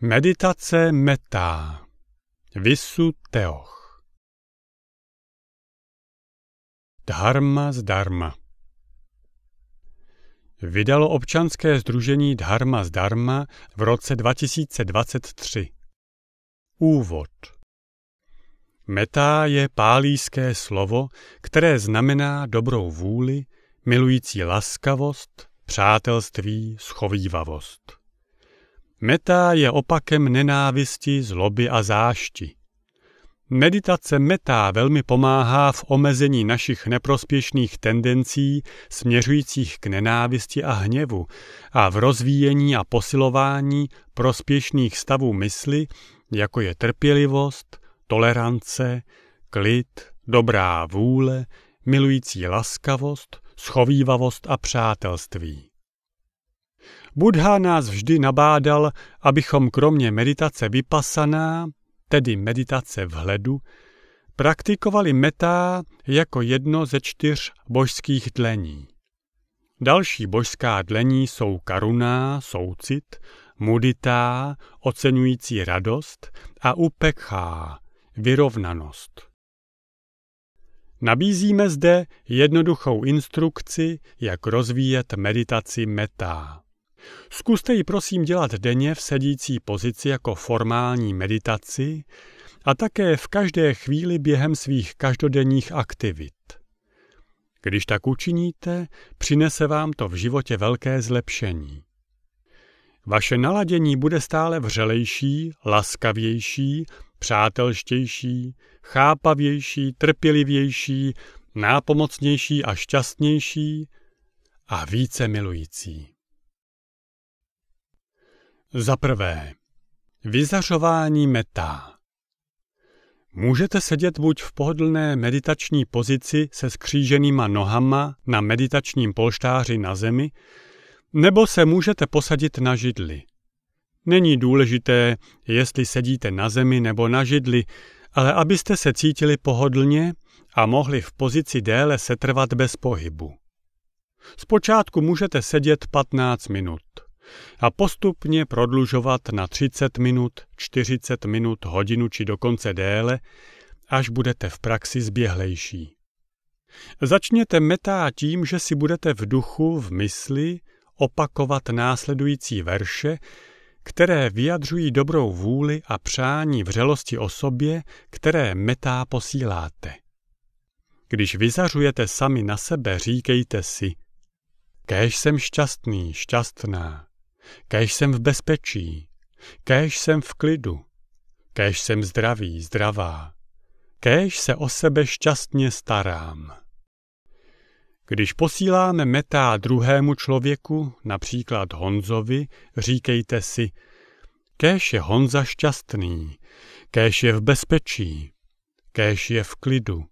Meditace metá. Visu teoch. Dharma zdarma. Vydalo občanské združení Dharma zdarma v roce 2023. Úvod. Metá je pálíské slovo, které znamená dobrou vůli, milující laskavost, přátelství, schovývavost. Meta je opakem nenávisti, zloby a zášti. Meditace meta velmi pomáhá v omezení našich neprospěšných tendencí směřujících k nenávisti a hněvu a v rozvíjení a posilování prospěšných stavů mysli, jako je trpělivost, tolerance, klid, dobrá vůle, milující laskavost, schovývavost a přátelství. Buddha nás vždy nabádal, abychom kromě meditace vypasaná, tedy meditace vhledu, praktikovali metá jako jedno ze čtyř božských dlení. Další božská dlení jsou karuna, soucit, mudita, oceňující radost a upekha, vyrovnanost. Nabízíme zde jednoduchou instrukci, jak rozvíjet meditaci metá. Zkuste ji prosím dělat denně v sedící pozici jako formální meditaci a také v každé chvíli během svých každodenních aktivit. Když tak učiníte, přinese vám to v životě velké zlepšení. Vaše naladění bude stále vřelejší, laskavější, přátelštější, chápavější, trpělivější, nápomocnější a šťastnější a více milující. Za prvé, vyzařování metá. Můžete sedět buď v pohodlné meditační pozici se skříženýma nohama na meditačním polštáři na zemi, nebo se můžete posadit na židli. Není důležité, jestli sedíte na zemi nebo na židli, ale abyste se cítili pohodlně a mohli v pozici déle setrvat bez pohybu. Zpočátku můžete sedět 15 minut a postupně prodlužovat na 30 minut, 40 minut, hodinu či dokonce déle, až budete v praxi zběhlejší. Začněte metá tím, že si budete v duchu, v mysli opakovat následující verše, které vyjadřují dobrou vůli a přání vřelosti osobě, které metá posíláte. Když vyzařujete sami na sebe, říkejte si, kéž jsem šťastný, šťastná, Kéž jsem v bezpečí, kéž jsem v klidu, kéž jsem zdravý, zdravá, kéž se o sebe šťastně starám. Když posíláme metá druhému člověku, například Honzovi, říkejte si, kéž je Honza šťastný, kéž je v bezpečí, kéž je v klidu,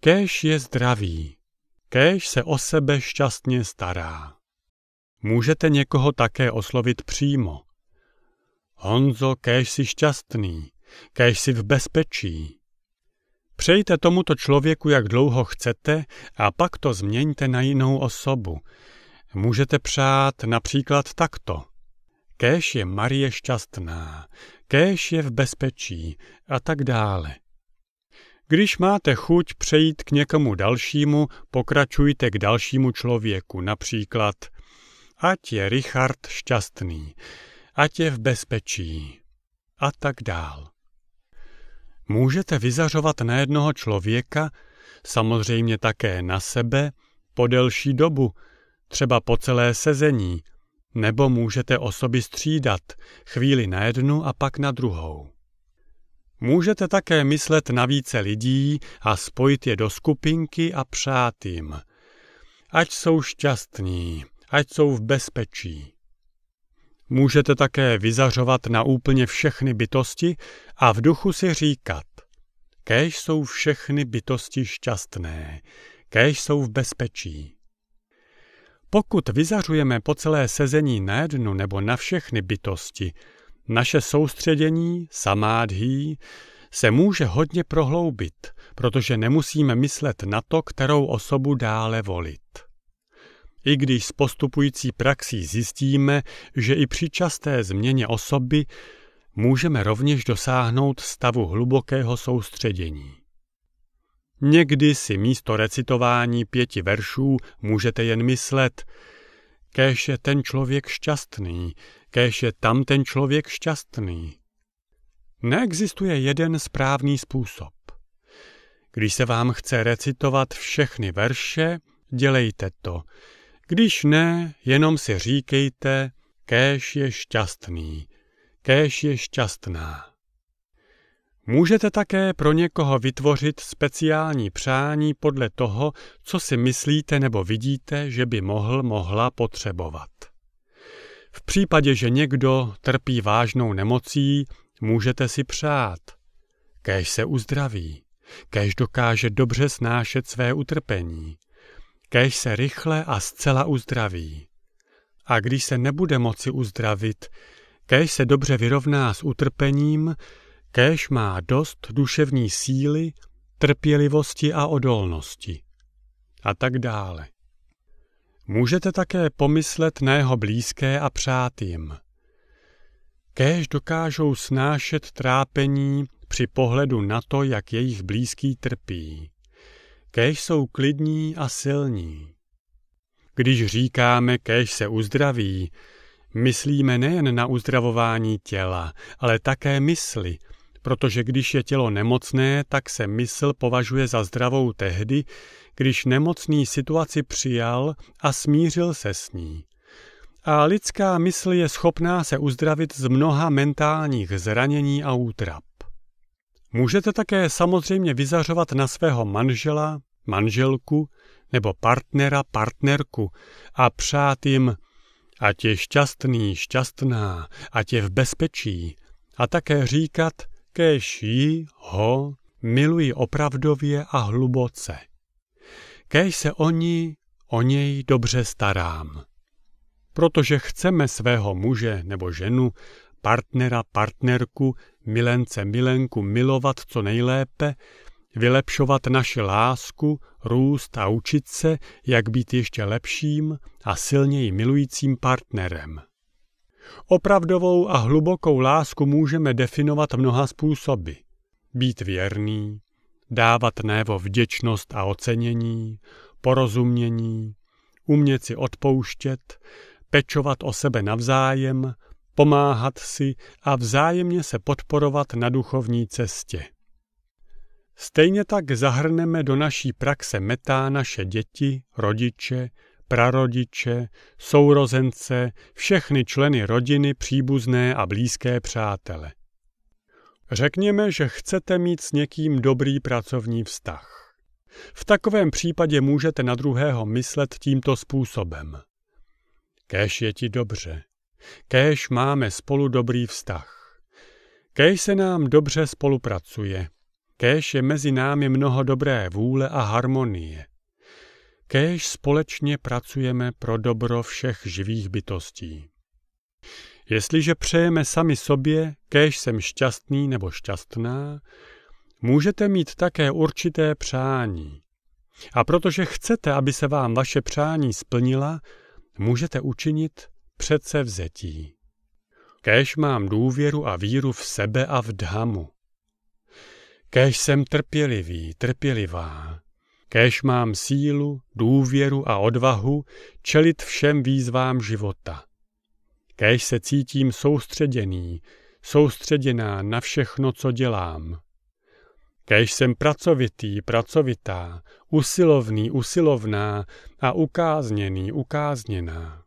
kéž je zdravý, kéž se o sebe šťastně stará. Můžete někoho také oslovit přímo. Honzo, kéž si šťastný, kéž si v bezpečí. Přejte tomuto člověku, jak dlouho chcete, a pak to změňte na jinou osobu. Můžete přát například takto. Kéž je Marie šťastná, kéž je v bezpečí a tak dále. Když máte chuť přejít k někomu dalšímu, pokračujte k dalšímu člověku, například – ať je Richard šťastný, ať je v bezpečí a tak dál. Můžete vyzařovat na jednoho člověka, samozřejmě také na sebe, po delší dobu, třeba po celé sezení, nebo můžete osoby střídat, chvíli na jednu a pak na druhou. Můžete také myslet na více lidí a spojit je do skupinky a přát jim. Ať jsou šťastní, ať jsou v bezpečí. Můžete také vyzařovat na úplně všechny bytosti a v duchu si říkat, kéž jsou všechny bytosti šťastné, kéž jsou v bezpečí. Pokud vyzařujeme po celé sezení na jednu nebo na všechny bytosti, naše soustředění, samádhí, se může hodně prohloubit, protože nemusíme myslet na to, kterou osobu dále volit. I když s postupující praxí zjistíme, že i při časté změně osoby můžeme rovněž dosáhnout stavu hlubokého soustředění. Někdy si místo recitování pěti veršů můžete jen myslet, kéž je ten člověk šťastný, kéž je tam ten člověk šťastný. Neexistuje jeden správný způsob. Když se vám chce recitovat všechny verše, dělejte to. Když ne, jenom si říkejte, kéž je šťastný, kéž je šťastná. Můžete také pro někoho vytvořit speciální přání podle toho, co si myslíte nebo vidíte, že by mohl, mohla potřebovat. V případě, že někdo trpí vážnou nemocí, můžete si přát. Kéž se uzdraví, kéž dokáže dobře snášet své utrpení, kéž se rychle a zcela uzdraví. A když se nebude moci uzdravit, kéž se dobře vyrovná s utrpením, kéž má dost duševní síly, trpělivosti a odolnosti. A tak dále. Můžete také pomyslet na jeho blízké a přát jim. Kéž dokážou snášet trápení při pohledu na to, jak jejich blízký trpí. Kéž jsou klidní a silní. Když říkáme, kéž se uzdraví, myslíme nejen na uzdravování těla, ale také mysli, protože když je tělo nemocné, tak se mysl považuje za zdravou tehdy, když nemocný situaci přijal a smířil se s ní. A lidská mysl je schopná se uzdravit z mnoha mentálních zranění a útrap. Můžete také samozřejmě vyzařovat na svého manžela, manželku nebo partnera, partnerku a přát jim, ať je šťastný, šťastná, ať je v bezpečí, a také říkat, kéž ji, ho, miluji opravdově a hluboce. Kéž se o ní, o něj dobře starám. Protože chceme svého muže nebo ženu, partnera, partnerku, milence, milenku milovat co nejlépe, vylepšovat naši lásku, růst a učit se, jak být ještě lepším a silněji milujícím partnerem. Opravdovou a hlubokou lásku můžeme definovat mnoha způsoby. Být věrný, dávat najevo vděčnost a ocenění, porozumění, umět si odpouštět, pečovat o sebe navzájem, pomáhat si a vzájemně se podporovat na duchovní cestě. Stejně tak zahrneme do naší praxe metá naše děti, rodiče, prarodiče, sourozence, všechny členy rodiny, příbuzné a blízké přátele. Řekněme, že chcete mít s někým dobrý pracovní vztah. V takovém případě můžete na druhého myslet tímto způsobem. Kéž je ti dobře. Kéž máme spolu dobrý vztah. Kéž se nám dobře spolupracuje. Kéž je mezi námi mnoho dobré vůle a harmonie. Kéž společně pracujeme pro dobro všech živých bytostí. Jestliže přejeme sami sobě, kéž jsem šťastný nebo šťastná, můžete mít také určité přání. A protože chcete, aby se vám vaše přání splnila, můžete učinit přece vzetí. Kéž mám důvěru a víru v sebe a v dhamu. Kéž jsem trpělivý, trpělivá. Kéž mám sílu, důvěru a odvahu čelit všem výzvám života. Kéž se cítím soustředěný, soustředěná na všechno, co dělám. Kéž jsem pracovitý, pracovitá, usilovný, usilovná a ukázněný, ukázněná.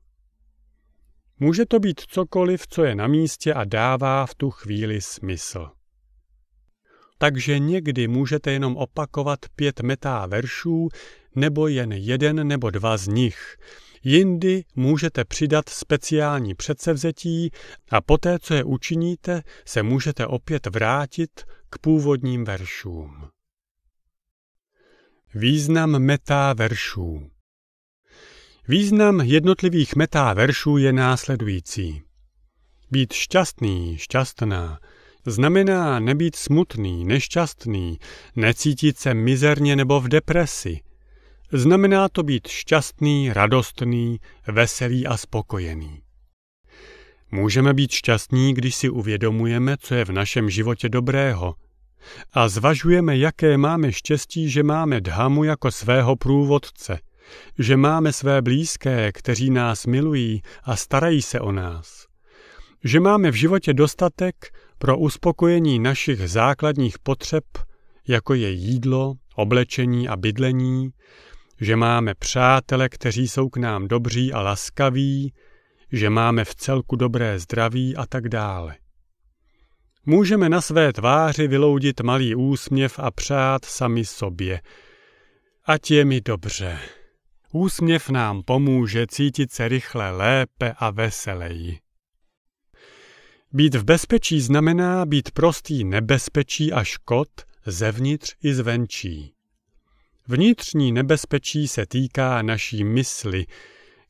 Může to být cokoliv, co je na místě a dává v tu chvíli smysl. Takže někdy můžete jenom opakovat pět metá veršů nebo jen jeden nebo dva z nich. Jindy můžete přidat speciální předsevzetí a poté, co je učiníte, se můžete opět vrátit k původním veršům. Význam metá veršů Význam jednotlivých metá veršů je následující. Být šťastný, šťastná, znamená nebýt smutný, nešťastný, necítit se mizerně nebo v depresi. Znamená to být šťastný, radostný, veselý a spokojený. Můžeme být šťastní, když si uvědomujeme, co je v našem životě dobrého a zvažujeme, jaké máme štěstí, že máme Dhamu jako svého průvodce, že máme své blízké, kteří nás milují a starají se o nás, že máme v životě dostatek pro uspokojení našich základních potřeb, jako je jídlo, oblečení a bydlení, že máme přátele, kteří jsou k nám dobří a laskaví, že máme v celku dobré zdraví a tak dále. Můžeme na své tváři vyloudit malý úsměv a přát sami sobě. Ať je mi dobře. Úsměv nám pomůže cítit se rychle lépe a veseleji. Být v bezpečí znamená být prostý nebezpečí a škod zevnitř i zvenčí. Vnitřní nebezpečí se týká naší mysli,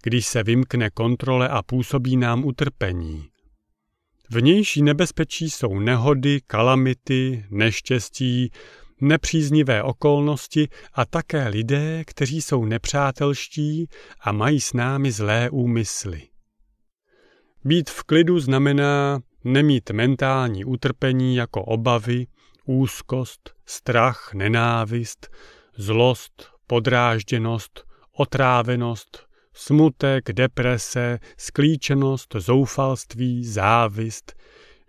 když se vymkne kontrole a působí nám utrpení. Vnější nebezpečí jsou nehody, kalamity, neštěstí, nepříznivé okolnosti a také lidé, kteří jsou nepřátelští a mají s námi zlé úmysly. Být v klidu znamená nemít mentální utrpení jako obavy, úzkost, strach, nenávist, zlost, podrážděnost, otrávenost, smutek, deprese, sklíčenost, zoufalství, závist,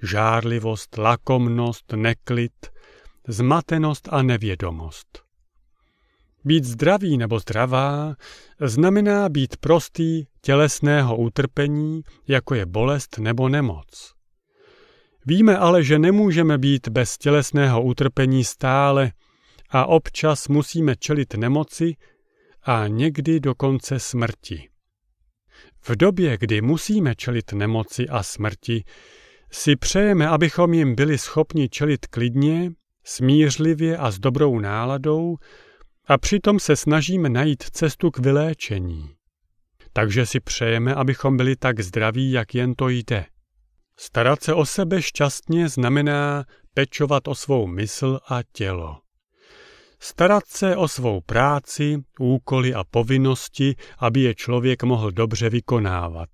žárlivost, lakomnost, neklid, zmatenost a nevědomost. Být zdravý nebo zdravá znamená být prostý tělesného utrpení, jako je bolest nebo nemoc. Víme ale, že nemůžeme být bez tělesného utrpení stále a občas musíme čelit nemoci a někdy dokonce smrti. V době, kdy musíme čelit nemoci a smrti, si přejeme, abychom jim byli schopni čelit klidně, smířlivě a s dobrou náladou a přitom se snažíme najít cestu k vyléčení. Takže si přejeme, abychom byli tak zdraví, jak jen to jde. Starat se o sebe šťastně znamená pečovat o svou mysl a tělo. Starat se o svou práci, úkoly a povinnosti, aby je člověk mohl dobře vykonávat.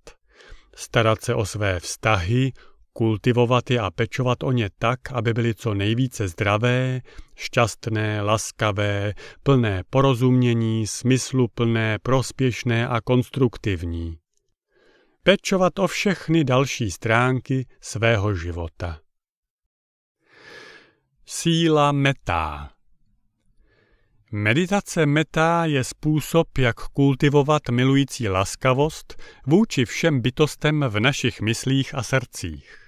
Starat se o své vztahy, kultivovat je a pečovat o ně tak, aby byly co nejvíce zdravé, šťastné, laskavé, plné porozumění, smysluplné, prospěšné a konstruktivní. Pečovat o všechny další stránky svého života. Síla metá Meditace meta je způsob, jak kultivovat milující laskavost vůči všem bytostem v našich myslích a srdcích.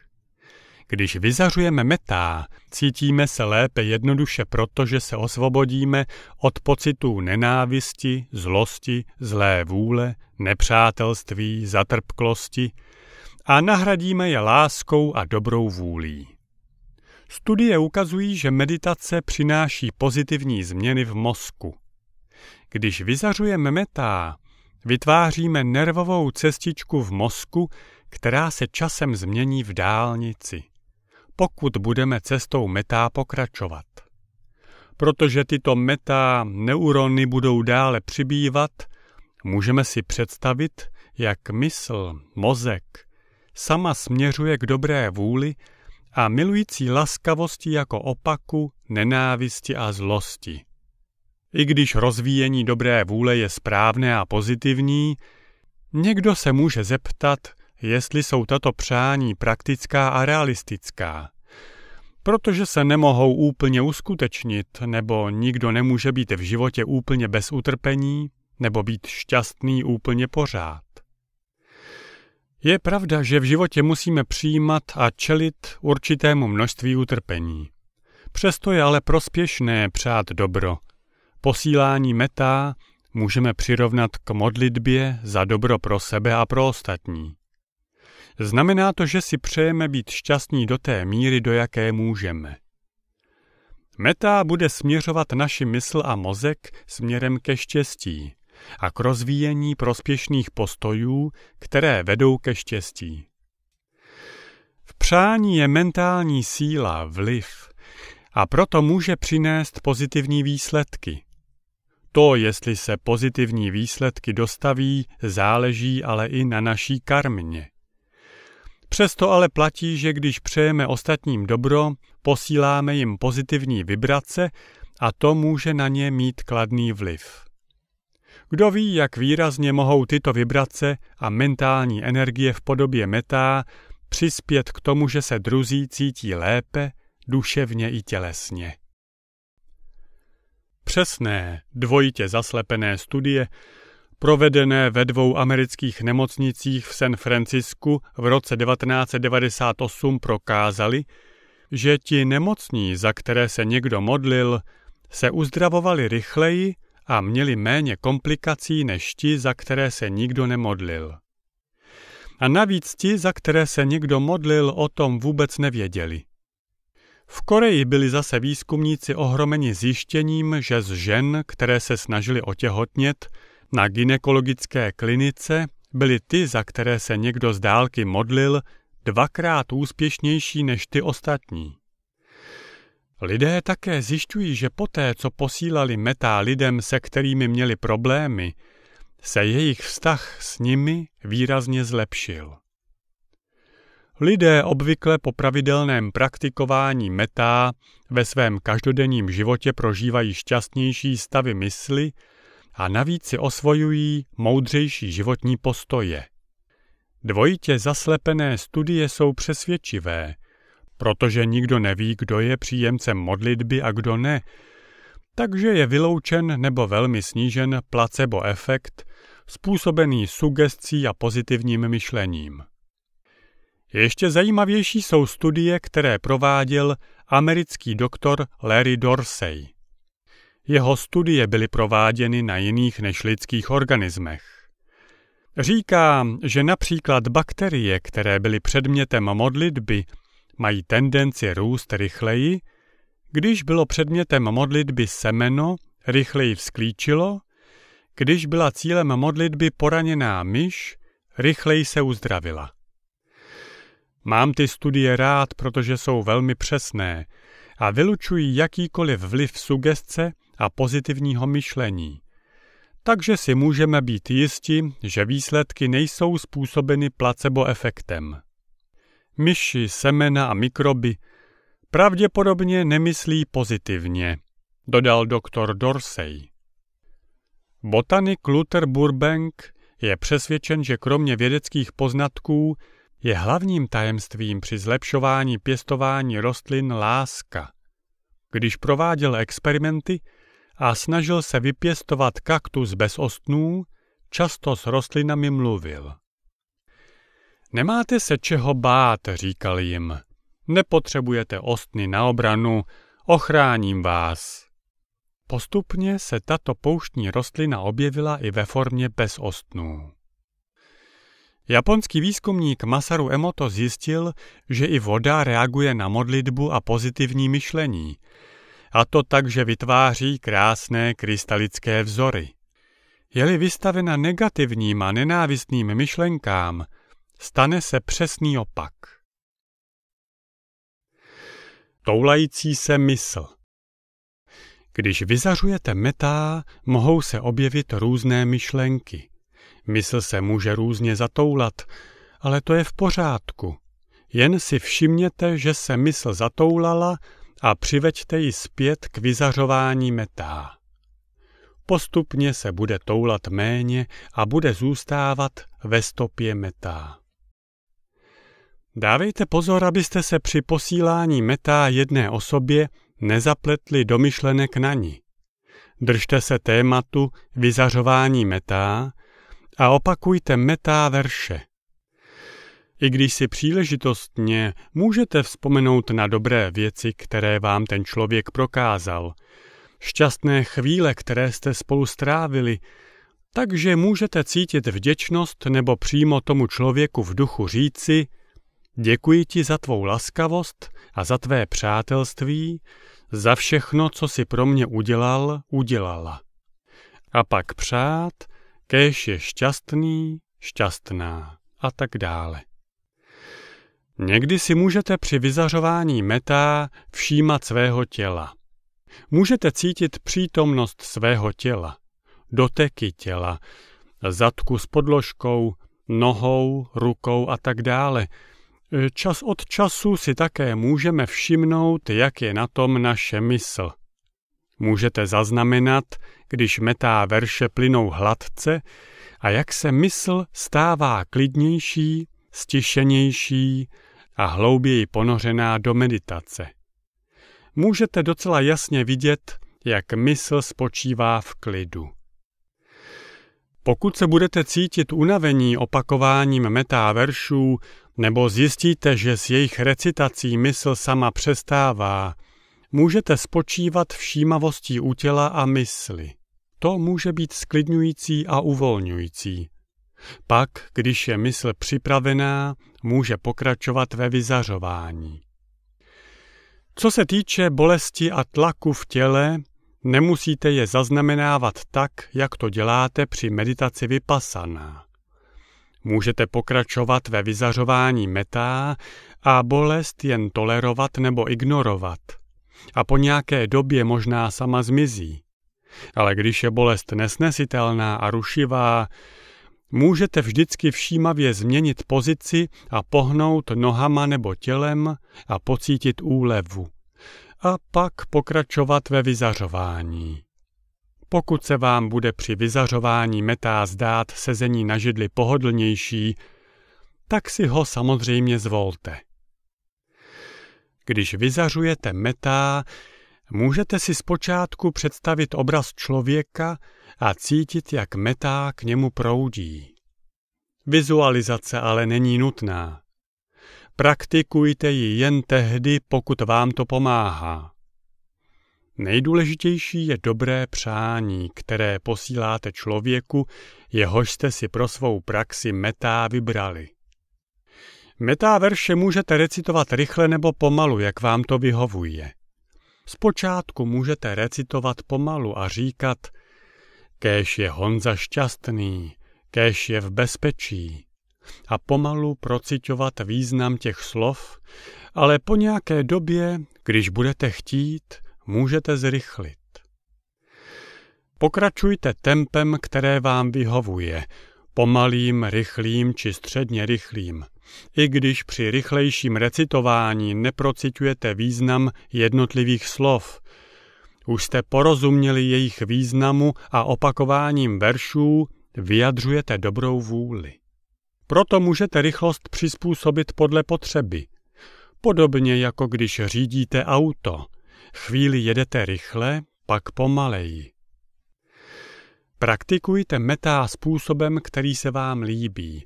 Když vyzařujeme metá, cítíme se lépe jednoduše proto, že se osvobodíme od pocitů nenávisti, zlosti, zlé vůle, nepřátelství, zatrpklosti a nahradíme je láskou a dobrou vůlí. Studie ukazují, že meditace přináší pozitivní změny v mozku. Když vyzařujeme metá, vytváříme nervovou cestičku v mozku, která se časem změní v dálnici, pokud budeme cestou metá pokračovat. Protože tyto metá neurony budou dále přibývat, můžeme si představit, jak mysl, mozek, sama směřuje k dobré vůli a milující laskavosti jako opaku, nenávisti a zlosti. I když rozvíjení dobré vůle je správné a pozitivní, někdo se může zeptat, jestli jsou tato přání praktická a realistická. Protože se nemohou úplně uskutečnit, nebo nikdo nemůže být v životě úplně bez utrpení, nebo být šťastný úplně pořád. Je pravda, že v životě musíme přijímat a čelit určitému množství utrpení. Přesto je ale prospěšné přát dobro. Posílání metá můžeme přirovnat k modlitbě za dobro pro sebe a pro ostatní. Znamená to, že si přejeme být šťastní do té míry, do jaké můžeme. Metá bude směřovat naši mysl a mozek směrem ke štěstí a k rozvíjení prospěšných postojů, které vedou ke štěstí. V přání je mentální síla, vliv a proto může přinést pozitivní výsledky. To, jestli se pozitivní výsledky dostaví, záleží ale i na naší karmě. Přesto ale platí, že když přejeme ostatním dobro, posíláme jim pozitivní vibrace a to může na ně mít kladný vliv. Kdo ví, jak výrazně mohou tyto vibrace a mentální energie v podobě metá přispět k tomu, že se druzí cítí lépe, duševně i tělesně. Přesné, dvojitě zaslepené studie, provedené ve dvou amerických nemocnicích v San Francisku v roce 1998 prokázaly, že ti nemocní, za které se někdo modlil, se uzdravovali rychleji a měli méně komplikací než ti, za které se nikdo nemodlil. A navíc ti, za které se někdo modlil, o tom vůbec nevěděli. V Koreji byli zase výzkumníci ohromeni zjištěním, že z žen, které se snažili otěhotnět, na ginekologické klinice byly ty, za které se někdo z dálky modlil, dvakrát úspěšnější než ty ostatní. Lidé také zjišťují, že poté, co posílali metá lidem, se kterými měli problémy, se jejich vztah s nimi výrazně zlepšil. Lidé obvykle po pravidelném praktikování metá ve svém každodenním životě prožívají šťastnější stavy mysli a navíc si osvojují moudřejší životní postoje. Dvojitě zaslepené studie jsou přesvědčivé, protože nikdo neví, kdo je příjemcem modlitby a kdo ne, takže je vyloučen nebo velmi snížen placebo efekt, způsobený sugestcí a pozitivním myšlením. Ještě zajímavější jsou studie, které prováděl americký doktor Larry Dorsey. Jeho studie byly prováděny na jiných než lidských organismech. Říká, že například bakterie, které byly předmětem modlitby, mají tendenci růst rychleji, když bylo předmětem modlitby semeno, rychleji vzklíčilo, když byla cílem modlitby poraněná myš, rychleji se uzdravila. Mám ty studie rád, protože jsou velmi přesné a vylučují jakýkoliv vliv sugestce a pozitivního myšlení. Takže si můžeme být jisti, že výsledky nejsou způsobeny placebo efektem. Myši, semena a mikroby pravděpodobně nemyslí pozitivně, dodal doktor Dorsey. Botanik Luther Burbank je přesvědčen, že kromě vědeckých poznatků je hlavním tajemstvím při zlepšování pěstování rostlin láska. Když prováděl experimenty a snažil se vypěstovat kaktus bez ostnů, často s rostlinami mluvil. Nemáte se čeho bát, říkal jim. Nepotřebujete ostny na obranu, ochráním vás. Postupně se tato pouštní rostlina objevila i ve formě bez ostnů. Japonský výzkumník Masaru Emoto zjistil, že i voda reaguje na modlitbu a pozitivní myšlení. A to tak, že vytváří krásné krystalické vzory. Je-li vystavena negativním a nenávistným myšlenkám, stane se přesný opak. Toulající se mysl Když vyzařujete metá, mohou se objevit různé myšlenky. Mysl se může různě zatoulat, ale to je v pořádku. Jen si všimněte, že se mysl zatoulala a přiveďte ji zpět k vyzařování metá. Postupně se bude toulat méně a bude zůstávat ve stopě metá. Dávejte pozor, abyste se při posílání metá jedné osobě nezapletli do myšlenek na ní. Držte se tématu vyzařování metá a opakujte metá verše. I když si příležitostně můžete vzpomenout na dobré věci, které vám ten člověk prokázal, šťastné chvíle, které jste spolu strávili, takže můžete cítit vděčnost nebo přímo tomu člověku v duchu říci Děkuji ti za tvou laskavost a za tvé přátelství, za všechno, co si pro mě udělal, udělala. A pak přát, Kéž je šťastný, šťastná a tak dále. Někdy si můžete při vyzařování metá všímat svého těla. Můžete cítit přítomnost svého těla. doteky těla, zadku s podložkou, nohou, rukou a tak dále. Čas od času si také můžeme všimnout, jak je na tom naše mysl. Můžete zaznamenat, když metá verše plynou hladce a jak se mysl stává klidnější, stišenější a hlouběji ponořená do meditace. Můžete docela jasně vidět, jak mysl spočívá v klidu. Pokud se budete cítit unavení opakováním metá veršů, nebo zjistíte, že s jejich recitací mysl sama přestává, můžete spočívat všímavostí u těla a mysli. To může být sklidňující a uvolňující. Pak, když je mysl připravená, může pokračovat ve vyzařování. Co se týče bolesti a tlaku v těle, nemusíte je zaznamenávat tak, jak to děláte při meditaci vypasaná. Můžete pokračovat ve vyzařování metá a bolest jen tolerovat nebo ignorovat. A po nějaké době možná sama zmizí. Ale když je bolest nesnesitelná a rušivá, můžete vždycky všímavě změnit pozici a pohnout nohama nebo tělem a pocítit úlevu. A pak pokračovat ve vyzařování. Pokud se vám bude při vyzařování metá zdát sezení na židli pohodlnější, tak si ho samozřejmě zvolte. Když vyzařujete metá, můžete si zpočátku představit obraz člověka a cítit, jak metá k němu proudí. Vizualizace ale není nutná. Praktikujte ji jen tehdy, pokud vám to pomáhá. Nejdůležitější je dobré přání, které posíláte člověku, jehož jste si pro svou praxi metá vybrali. Metá verše můžete recitovat rychle nebo pomalu, jak vám to vyhovuje. Zpočátku můžete recitovat pomalu a říkat Kéž je Honza šťastný, kéž je v bezpečí. A pomalu procitovat význam těch slov, ale po nějaké době, když budete chtít, můžete zrychlit. Pokračujte tempem, které vám vyhovuje, pomalým, rychlým či středně rychlým. I když při rychlejším recitování neprocitujete význam jednotlivých slov, už jste porozuměli jejich významu a opakováním veršů vyjadřujete dobrou vůli. Proto můžete rychlost přizpůsobit podle potřeby. Podobně jako když řídíte auto – Chvíli jedete rychle, pak pomaleji. Praktikujte metá způsobem, který se vám líbí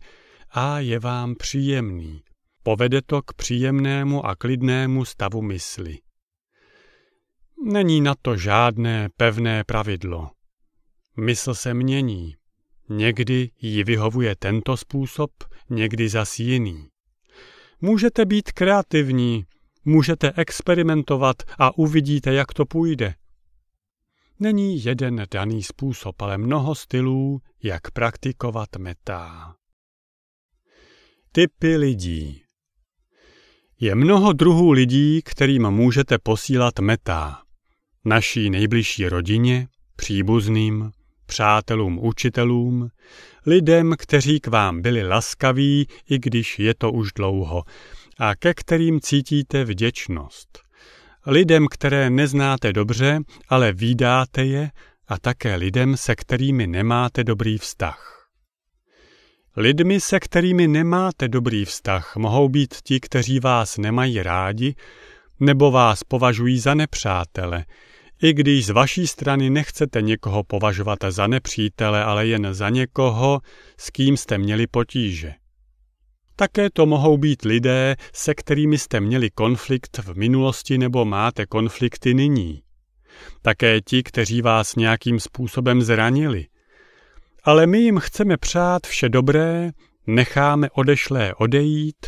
a je vám příjemný. Povede to k příjemnému a klidnému stavu mysli. Není na to žádné pevné pravidlo. Mysl se mění. Někdy jí vyhovuje tento způsob, někdy zas jiný. Můžete být kreativní, Můžete experimentovat a uvidíte, jak to půjde. Není jeden daný způsob, ale mnoho stylů, jak praktikovat metá. Typy lidí Je mnoho druhů lidí, kterým můžete posílat metá. Naší nejbližší rodině, příbuzným, přátelům, učitelům, lidem, kteří k vám byli laskaví, i když je to už dlouho, a ke kterým cítíte vděčnost. Lidem, které neznáte dobře, ale výdáte je a také lidem, se kterými nemáte dobrý vztah. Lidmi, se kterými nemáte dobrý vztah, mohou být ti, kteří vás nemají rádi, nebo vás považují za nepřátele, i když z vaší strany nechcete někoho považovat za nepřítele, ale jen za někoho, s kým jste měli potíže. Také to mohou být lidé, se kterými jste měli konflikt v minulosti nebo máte konflikty nyní. Také ti, kteří vás nějakým způsobem zranili. Ale my jim chceme přát vše dobré, necháme odešlé odejít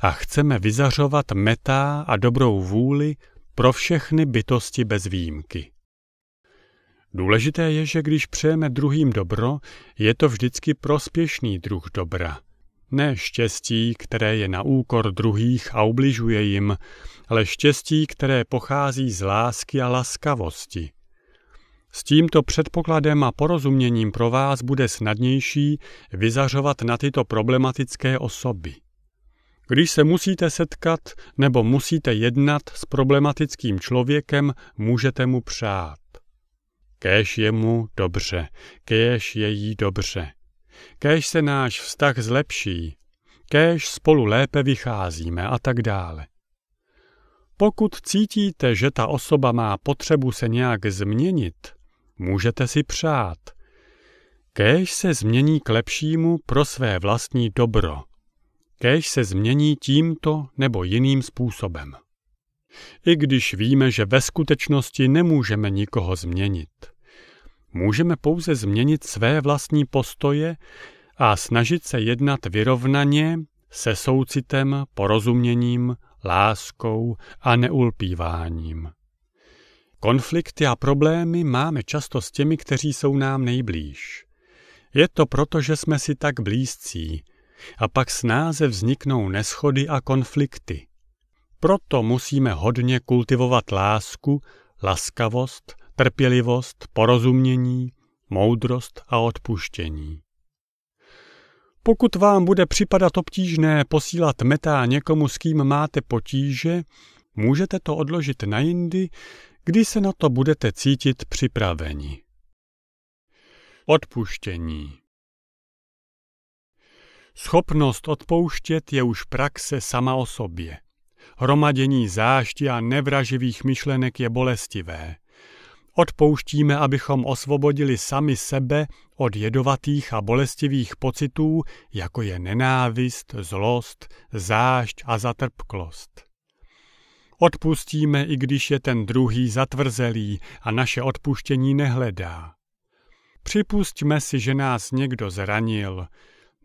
a chceme vyzařovat metá a dobrou vůli pro všechny bytosti bez výjimky. Důležité je, že když přejeme druhým dobro, je to vždycky prospěšný druh dobra – ne štěstí, které je na úkor druhých a ubližuje jim, ale štěstí, které pochází z lásky a laskavosti. S tímto předpokladem a porozuměním pro vás bude snadnější vyzařovat na tyto problematické osoby. Když se musíte setkat nebo musíte jednat s problematickým člověkem, můžete mu přát. Kéž je mu dobře, kéž je jí dobře. Kéž se náš vztah zlepší, kéž spolu lépe vycházíme a tak dále. Pokud cítíte, že ta osoba má potřebu se nějak změnit, můžete si přát. Kéž se změní k lepšímu pro své vlastní dobro. Kéž se změní tímto nebo jiným způsobem. I když víme, že ve skutečnosti nemůžeme nikoho změnit. Můžeme pouze změnit své vlastní postoje a snažit se jednat vyrovnaně, se soucitem, porozuměním, láskou a neulpíváním. Konflikty a problémy máme často s těmi, kteří jsou nám nejblíž. Je to proto, že jsme si tak blízcí a pak snáze vzniknou neschody a konflikty. Proto musíme hodně kultivovat lásku, laskavost, trpělivost, porozumění, moudrost a odpuštění. Pokud vám bude připadat obtížné posílat metá někomu, s kým máte potíže, můžete to odložit na jindy, kdy se na to budete cítit připraveni. Odpuštění Schopnost odpouštět je už praxe sama o sobě. Hromadění zášti a nevraživých myšlenek je bolestivé. Odpouštíme, abychom osvobodili sami sebe od jedovatých a bolestivých pocitů, jako je nenávist, zlost, zášť a zatrpklost. Odpustíme, i když je ten druhý zatvrzelý a naše odpuštění nehledá. Připustíme si, že nás někdo zranil.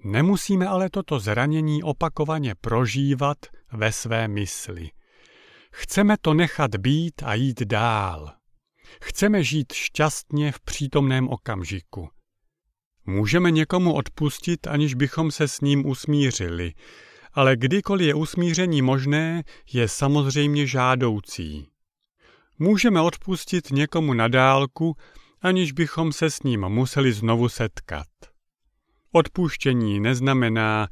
Nemusíme ale toto zranění opakovaně prožívat ve své mysli. Chceme to nechat být a jít dál. Chceme žít šťastně v přítomném okamžiku. Můžeme někomu odpustit, aniž bychom se s ním usmířili, ale kdykoliv je usmíření možné, je samozřejmě žádoucí. Můžeme odpustit někomu na dálku, aniž bychom se s ním museli znovu setkat. Odpuštění neznamená,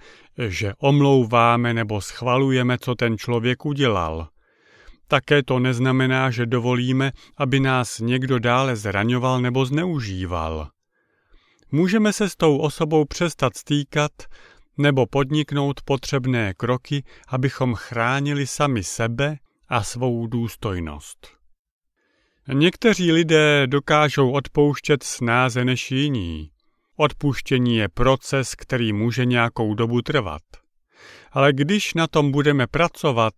že omlouváme nebo schvalujeme, co ten člověk udělal. Také to neznamená, že dovolíme, aby nás někdo dále zraňoval nebo zneužíval. Můžeme se s tou osobou přestat stýkat nebo podniknout potřebné kroky, abychom chránili sami sebe a svou důstojnost. Někteří lidé dokážou odpouštět snáze než jiní. Odpuštění je proces, který může nějakou dobu trvat. Ale když na tom budeme pracovat,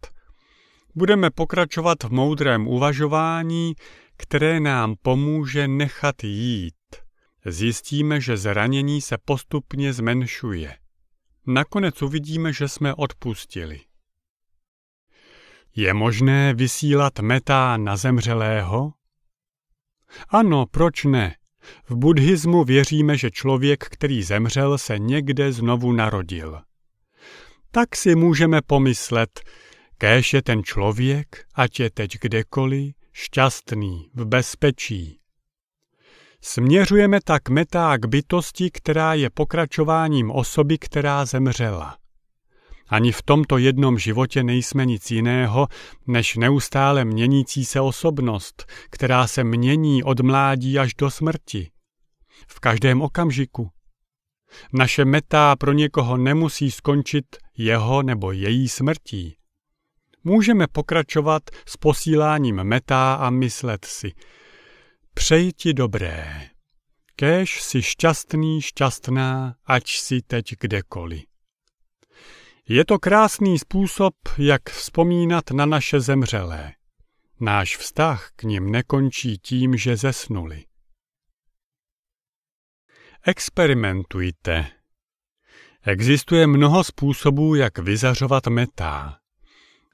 budeme pokračovat v moudrém uvažování, které nám pomůže nechat jít. Zjistíme, že zranění se postupně zmenšuje. Nakonec uvidíme, že jsme odpustili. Je možné vysílat metá na zemřelého? Ano, proč ne? V buddhismu věříme, že člověk, který zemřel, se někde znovu narodil. Tak si můžeme pomyslet, kéž je ten člověk, ať je teď kdekoliv, šťastný, v bezpečí. Směřujeme tak metá k bytosti, která je pokračováním osoby, která zemřela. Ani v tomto jednom životě nejsme nic jiného, než neustále měnící se osobnost, která se mění od mládí až do smrti. V každém okamžiku. Naše meta pro někoho nemusí skončit jeho nebo její smrtí. Můžeme pokračovat s posíláním metá a myslet si – Přeji ti dobré. Kéž si šťastný, šťastná, ať si teď kdekoliv. Je to krásný způsob, jak vzpomínat na naše zemřelé. Náš vztah k nim nekončí tím, že zesnuli. Experimentujte. Existuje mnoho způsobů, jak vyzařovat metá.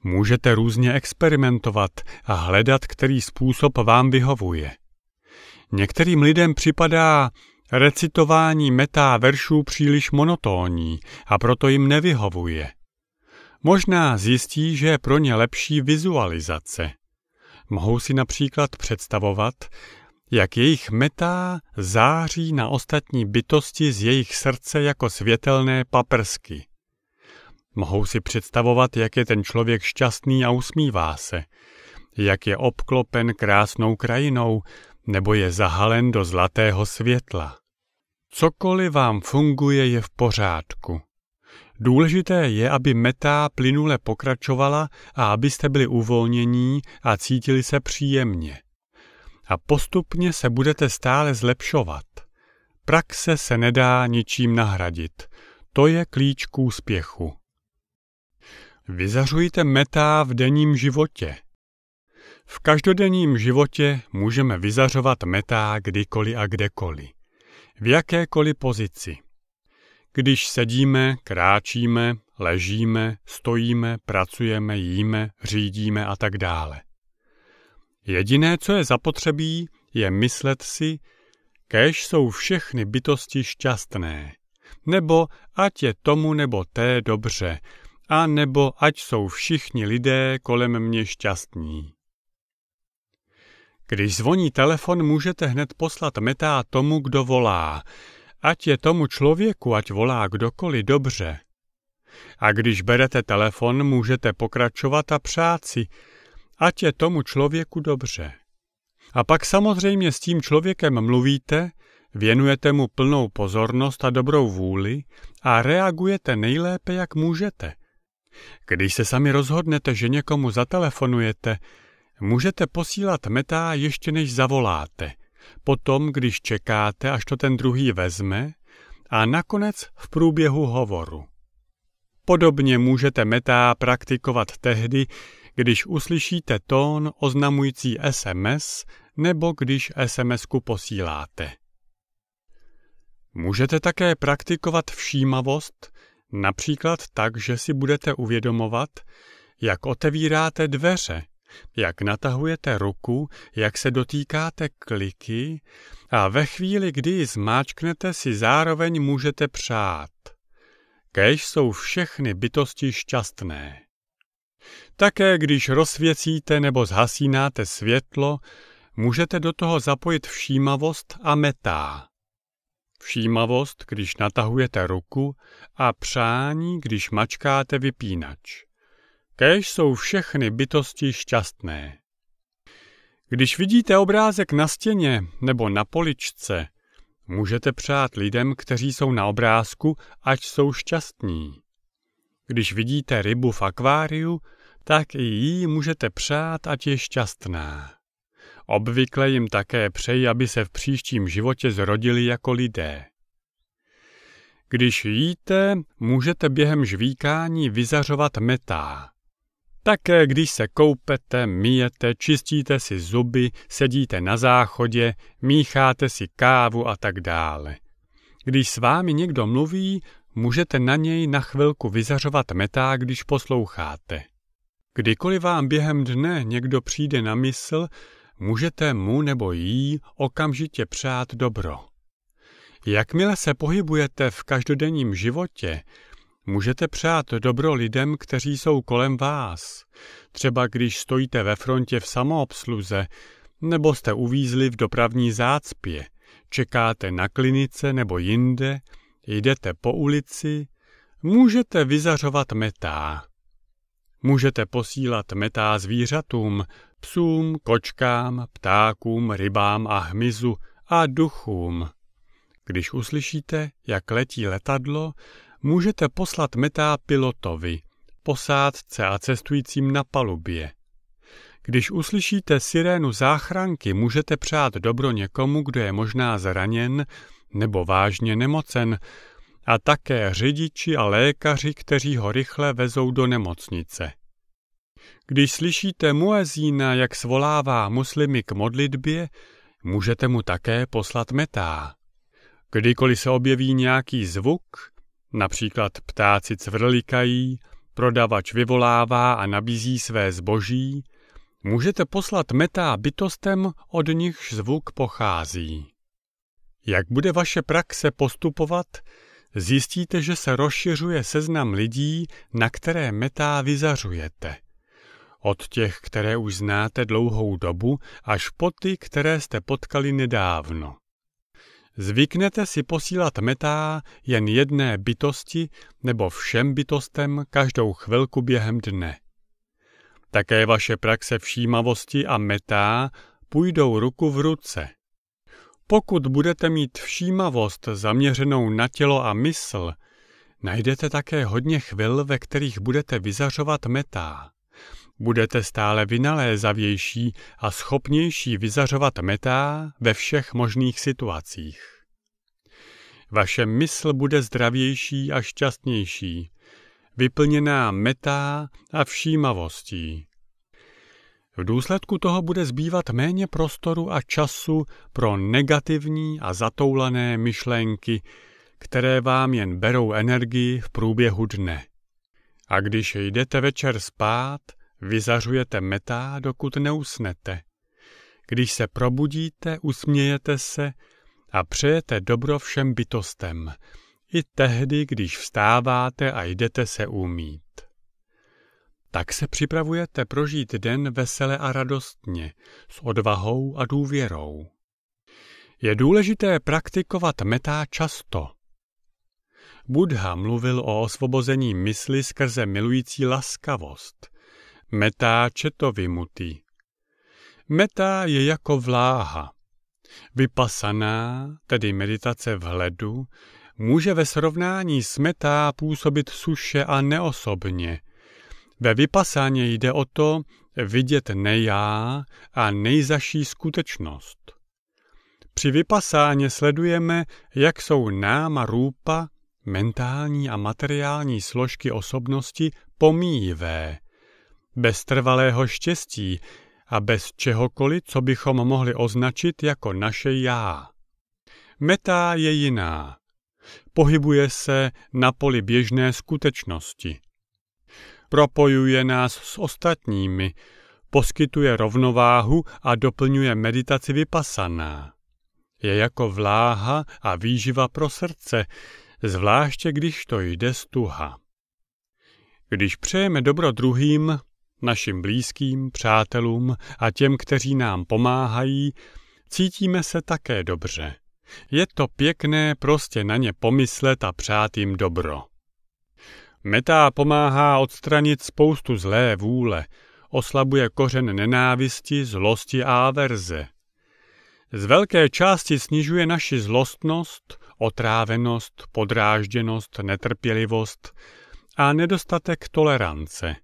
Můžete různě experimentovat a hledat, který způsob vám vyhovuje. Některým lidem připadá recitování metá veršů příliš monotónní a proto jim nevyhovuje. Možná zjistí, že je pro ně lepší vizualizace. Mohou si například představovat, jak jejich metá září na ostatní bytosti z jejich srdce jako světelné paprsky. Mohou si představovat, jak je ten člověk šťastný a usmívá se, jak je obklopen krásnou krajinou nebo je zahalen do zlatého světla. Cokoliv vám funguje, je v pořádku. Důležité je, aby metá plynule pokračovala a abyste byli uvolnění a cítili se příjemně. A postupně se budete stále zlepšovat. Praxe se nedá ničím nahradit. To je klíč k úspěchu. Vyzařujte metá v denním životě. V každodenním životě můžeme vyzařovat metá kdykoliv a kdekoliv. V jakékoliv pozici. Když sedíme, kráčíme, ležíme, stojíme, pracujeme, jíme, řídíme a tak dále. Jediné, co je zapotřebí, je myslet si, kež jsou všechny bytosti šťastné, nebo ať je tomu nebo té dobře, a nebo ať jsou všichni lidé kolem mě šťastní. Když zvoní telefon, můžete hned poslat metá tomu, kdo volá, ať je tomu člověku, ať volá kdokoliv dobře. A když berete telefon, můžete pokračovat a přát si, ať je tomu člověku dobře. A pak samozřejmě s tím člověkem mluvíte, věnujete mu plnou pozornost a dobrou vůli a reagujete nejlépe, jak můžete. Když se sami rozhodnete, že někomu zatelefonujete, můžete posílat metá ještě než zavoláte – potom, když čekáte, až to ten druhý vezme, a nakonec v průběhu hovoru. Podobně můžete metá praktikovat tehdy, když uslyšíte tón oznamující SMS nebo když SMS-ku posíláte. Můžete také praktikovat všímavost, například tak, že si budete uvědomovat, jak otevíráte dveře jak natahujete ruku, jak se dotýkáte kliky a ve chvíli, kdy ji zmáčknete, si zároveň můžete přát. Kež jsou všechny bytosti šťastné. Také když rozsvěcíte nebo zhasínáte světlo, můžete do toho zapojit všímavost a metá. Všímavost, když natahujete ruku a přání, když mačkáte vypínač. Kéž jsou všechny bytosti šťastné. Když vidíte obrázek na stěně nebo na poličce, můžete přát lidem, kteří jsou na obrázku, ať jsou šťastní. Když vidíte rybu v akváriu, tak i jí můžete přát, ať je šťastná. Obvykle jim také přeji, aby se v příštím životě zrodili jako lidé. Když jíte, můžete během žvíkání vyzařovat metá. Také když se koupete, míjete, čistíte si zuby, sedíte na záchodě, mícháte si kávu a tak dále. Když s vámi někdo mluví, můžete na něj na chvilku vyzařovat metá, když posloucháte. Kdykoliv vám během dne někdo přijde na mysl, můžete mu nebo jí okamžitě přát dobro. Jakmile se pohybujete v každodenním životě, Můžete přát dobro lidem, kteří jsou kolem vás. Třeba když stojíte ve frontě v samoobsluze, nebo jste uvízli v dopravní zácpě, čekáte na klinice nebo jinde, jdete po ulici, můžete vyzařovat metá. Můžete posílat metá zvířatům, psům, kočkám, ptákům, rybám a hmyzu a duchům. Když uslyšíte, jak letí letadlo, Můžete poslat metá pilotovi, posádce a cestujícím na palubě. Když uslyšíte sirénu záchranky, můžete přát dobro někomu, kdo je možná zraněn nebo vážně nemocen, a také řidiči a lékaři, kteří ho rychle vezou do nemocnice. Když slyšíte muezína, jak svolává muslimy k modlitbě, můžete mu také poslat metá. Kdykoliv se objeví nějaký zvuk, Například ptáci cvrlikají, prodavač vyvolává a nabízí své zboží, můžete poslat metá bytostem, od nichž zvuk pochází. Jak bude vaše praxe postupovat, zjistíte, že se rozšiřuje seznam lidí, na které metá vyzařujete. Od těch, které už znáte dlouhou dobu, až po ty, které jste potkali nedávno. Zvyknete si posílat metá jen jedné bytosti nebo všem bytostem každou chvilku během dne. Také vaše praxe všímavosti a metá půjdou ruku v ruce. Pokud budete mít všímavost zaměřenou na tělo a mysl, najdete také hodně chvil, ve kterých budete vyzařovat metá. Budete stále vynalézavější a schopnější vyzařovat metá ve všech možných situacích. Vaše mysl bude zdravější a šťastnější, vyplněná metá a všímavostí. V důsledku toho bude zbývat méně prostoru a času pro negativní a zatoulané myšlenky, které vám jen berou energii v průběhu dne. A když jdete večer spát, vyzařujete metá, dokud neusnete. Když se probudíte, usmějete se a přejete dobro všem bytostem, i tehdy, když vstáváte a jdete se umít. Tak se připravujete prožít den vesele a radostně, s odvahou a důvěrou. Je důležité praktikovat metá často. Buddha mluvil o osvobození mysli skrze milující laskavost. Metá četo vymutý. Metá je jako vláha. Vypasaná, tedy meditace vhledu, může ve srovnání s metá působit suše a neosobně – ve vypasáně jde o to vidět nejá a nejzaší skutečnost. Při vypasáně sledujeme, jak jsou náma růpa, mentální a materiální složky osobnosti pomíjivé, bez trvalého štěstí a bez čehokoliv, co bychom mohli označit jako naše já. Metá je jiná. Pohybuje se na poli běžné skutečnosti propojuje nás s ostatními, poskytuje rovnováhu a doplňuje meditaci vypasaná. Je jako vláha a výživa pro srdce, zvláště když to jde z tuha. Když přejeme dobro druhým, našim blízkým, přátelům a těm, kteří nám pomáhají, cítíme se také dobře. Je to pěkné prostě na ně pomyslet a přát jim dobro. Metá pomáhá odstranit spoustu zlé vůle, oslabuje kořen nenávisti, zlosti a averze. Z velké části snižuje naši zlostnost, otrávenost, podrážděnost, netrpělivost a nedostatek tolerance.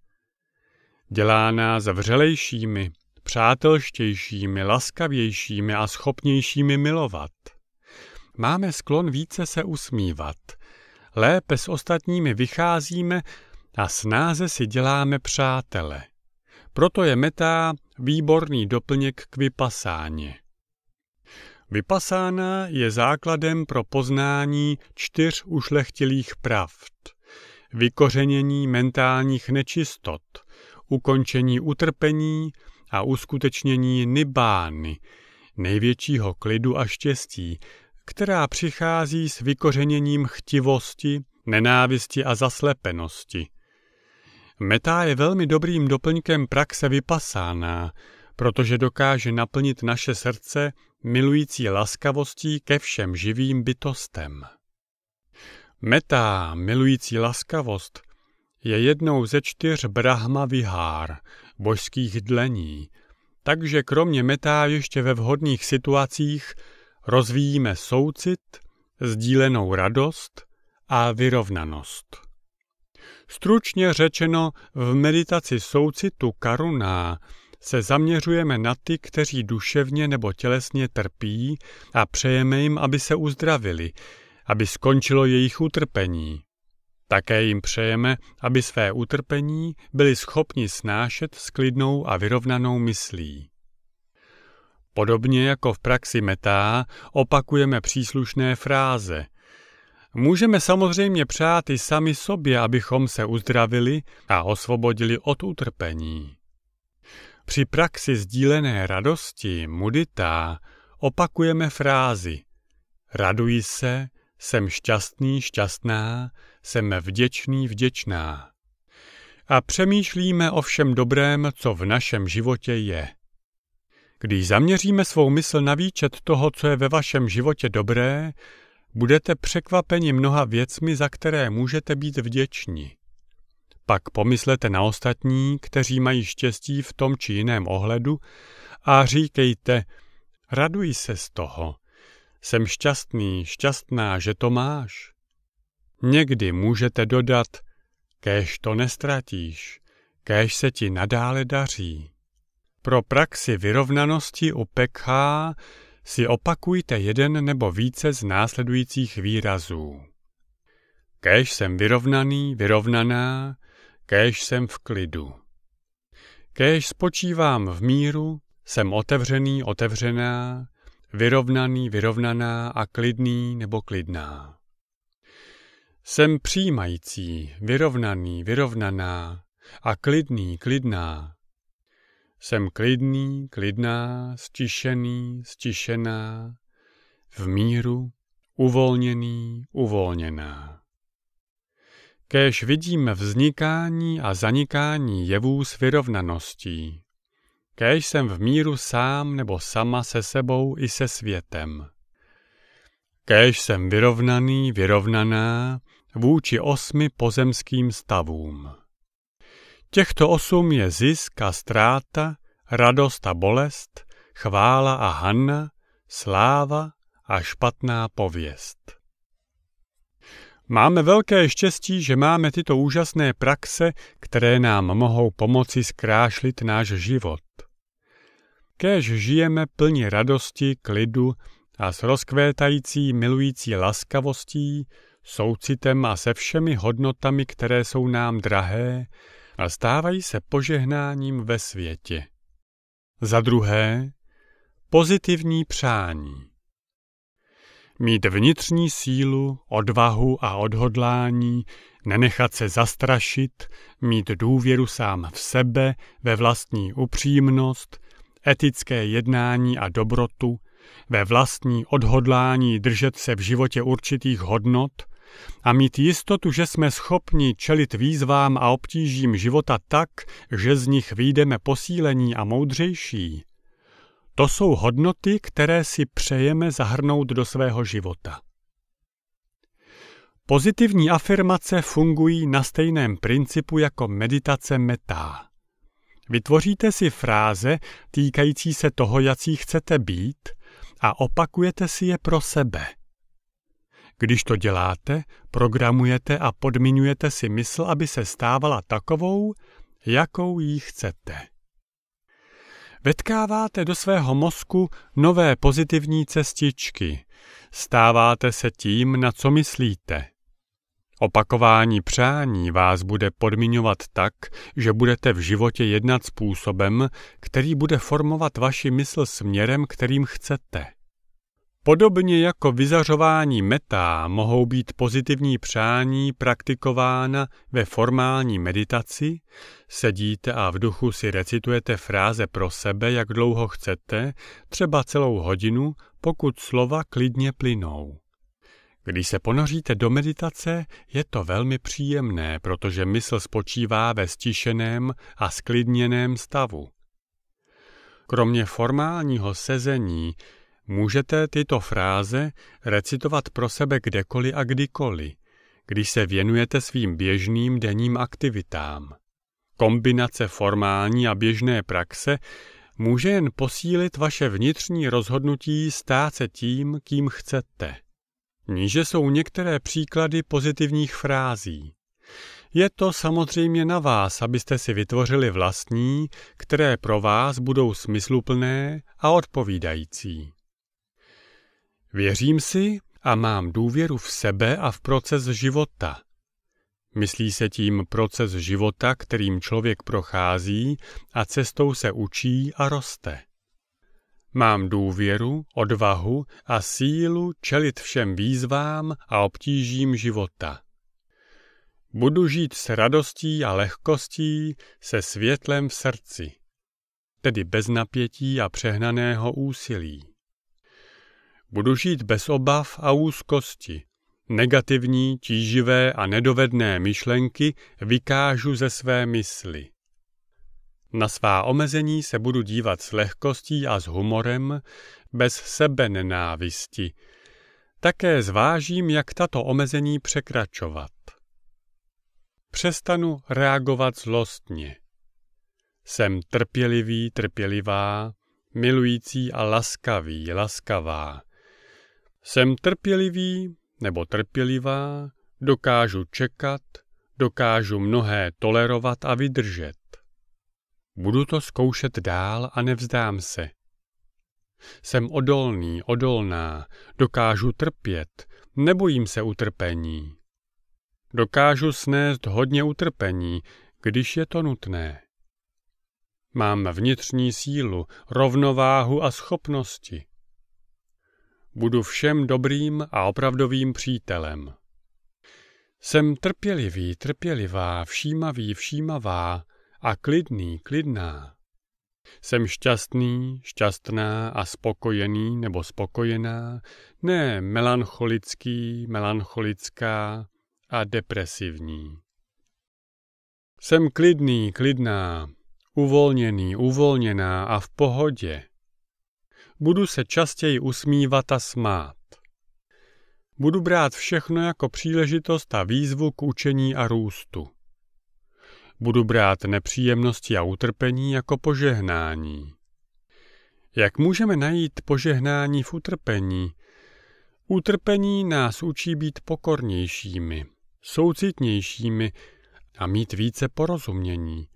Dělá nás vřelejšími, přátelštějšími, laskavějšími a schopnějšími milovat. Máme sklon více se usmívat – lépe s ostatními vycházíme a snáze si děláme přátele. Proto je metá výborný doplněk k vypasáně. Vypasána je základem pro poznání čtyř ušlechtilých pravd. Vykořenění mentálních nečistot, ukončení utrpení a uskutečnění nibány, největšího klidu a štěstí, která přichází s vykořeněním chtivosti, nenávisti a zaslepenosti. Metá je velmi dobrým doplňkem praxe vypasáná, protože dokáže naplnit naše srdce milující laskavostí ke všem živým bytostem. Metá, milující laskavost, je jednou ze čtyř Brahma Vihár, božských dlení, takže kromě metá ještě ve vhodných situacích rozvíjíme soucit, sdílenou radost a vyrovnanost. Stručně řečeno, v meditaci soucitu karuná se zaměřujeme na ty, kteří duševně nebo tělesně trpí a přejeme jim, aby se uzdravili, aby skončilo jejich utrpení. Také jim přejeme, aby své utrpení byli schopni snášet s klidnou a vyrovnanou myslí. Podobně jako v praxi metá opakujeme příslušné fráze. Můžeme samozřejmě přát i sami sobě, abychom se uzdravili a osvobodili od utrpení. Při praxi sdílené radosti, mudita, opakujeme frázi Raduji se, jsem šťastný, šťastná, jsem vděčný, vděčná. a přemýšlíme o všem dobrém, co v našem životě je. Když zaměříme svou mysl na výčet toho, co je ve vašem životě dobré, budete překvapeni mnoha věcmi, za které můžete být vděční. Pak pomyslete na ostatní, kteří mají štěstí v tom či jiném ohledu a říkejte, raduj se z toho. Jsem šťastný, šťastná, že to máš. Někdy můžete dodat, kéž to nestratíš, kéž se ti nadále daří. Pro praxi vyrovnanosti u PK si opakujte jeden nebo více z následujících výrazů. Kéž jsem vyrovnaný, vyrovnaná, kéž jsem v klidu. Kéž spočívám v míru, jsem otevřený, otevřená, vyrovnaný, vyrovnaná a klidný nebo klidná. Jsem přijímající, vyrovnaný, vyrovnaná a klidný, klidná. Jsem klidný, klidná, stišený, stišená, v míru, uvolněný, uvolněná. Kéž vidíme vznikání a zanikání jevů s vyrovnaností. Kéž jsem v míru sám nebo sama se sebou i se světem. Kéž jsem vyrovnaný, vyrovnaná vůči osmi pozemským stavům. Těchto osm je zisk a ztráta, radost a bolest, chvála a hanna, sláva a špatná pověst. Máme velké štěstí, že máme tyto úžasné praxe, které nám mohou pomoci zkrášlit náš život. Kéž žijeme plni radosti, klidu a s rozkvétající milující laskavostí, soucitem a se všemi hodnotami, které jsou nám drahé a stávají se požehnáním ve světě. Za druhé, pozitivní přání. Mít vnitřní sílu, odvahu a odhodlání, nenechat se zastrašit, mít důvěru sám v sebe, ve vlastní upřímnost, etické jednání a dobrotu, ve vlastní odhodlání držet se v životě určitých hodnot a mít jistotu, že jsme schopni čelit výzvám a obtížím života tak, že z nich výjdeme posílení a moudřejší, to jsou hodnoty, které si přejeme zahrnout do svého života. Pozitivní afirmace fungují na stejném principu jako meditace metá. Vytvoříte si fráze týkající se toho, jací chcete být a opakujete si je pro sebe. Když to děláte, programujete a podmiňujete si mysl, aby se stávala takovou, jakou ji chcete. Vetkáváte do svého mozku nové pozitivní cestičky. Stáváte se tím, na co myslíte. Opakování přání vás bude podmiňovat tak, že budete v životě jednat způsobem, který bude formovat vaši mysl směrem, kterým chcete. Podobně jako vyzařování metá mohou být pozitivní přání praktikována ve formální meditaci, sedíte a v duchu si recitujete fráze pro sebe, jak dlouho chcete, třeba celou hodinu, pokud slova klidně plynou. Když se ponoříte do meditace, je to velmi příjemné, protože mysl spočívá ve stišeném a sklidněném stavu. Kromě formálního sezení můžete tyto fráze recitovat pro sebe kdekoliv a kdykoliv, když se věnujete svým běžným denním aktivitám. Kombinace formální a běžné praxe může jen posílit vaše vnitřní rozhodnutí stát se tím, kým chcete. Níže jsou některé příklady pozitivních frází. Je to samozřejmě na vás, abyste si vytvořili vlastní, které pro vás budou smysluplné a odpovídající. Věřím si a mám důvěru v sebe a v proces života. Myslí se tím proces života, kterým člověk prochází a cestou se učí a roste. Mám důvěru, odvahu a sílu čelit všem výzvám a obtížím života. Budu žít s radostí a lehkostí, se světlem v srdci, tedy bez napětí a přehnaného úsilí. Budu žít bez obav a úzkosti, Negativní, tíživé a nedovedné myšlenky vykážu ze své mysli. Na svá omezení se budu dívat s lehkostí a s humorem, bez sebe nenávisti. Také zvážím, jak tato omezení překračovat. Přestanu reagovat zlostně. Jsem trpělivý, trpělivá, milující a laskavý, laskavá. Jsem trpělivý nebo trpělivá, dokážu čekat, dokážu mnohé tolerovat a vydržet. Budu to zkoušet dál a nevzdám se. Jsem odolný, odolná, dokážu trpět, nebojím se utrpení. Dokážu snést hodně utrpení, když je to nutné. Mám vnitřní sílu, rovnováhu a schopnosti. Budu všem dobrým a opravdovým přítelem. Jsem trpělivý, trpělivá, všímavý, všímavá a klidný, klidná. Jsem šťastný, šťastná a spokojený nebo spokojená, ne melancholický, melancholická a depresivní. Jsem klidný, klidná, uvolněný, uvolněná a v pohodě. Budu se častěji usmívat a smát. Budu brát všechno jako příležitost a výzvu k učení a růstu. Budu brát nepříjemnosti a utrpení jako požehnání. Jak můžeme najít požehnání v utrpení? Utrpení nás učí být pokornějšími, soucitnějšími a mít více porozumění.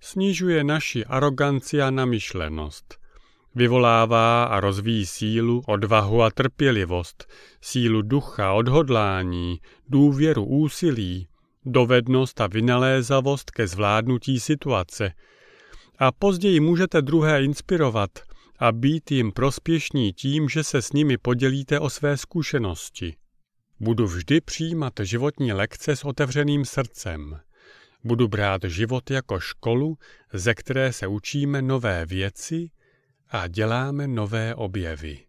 Snižuje naši aroganci a namyšlenost. Vyvolává a rozvíjí sílu, odvahu a trpělivost, sílu ducha, odhodlání, důvěru, úsilí, dovednost a vynalézavost ke zvládnutí situace. A později můžete druhé inspirovat a být jim prospěšní tím, že se s nimi podělíte o své zkušenosti. Budu vždy přijímat životní lekce s otevřeným srdcem. Budu brát život jako školu, ze které se učíme nové věci a děláme nové objevy.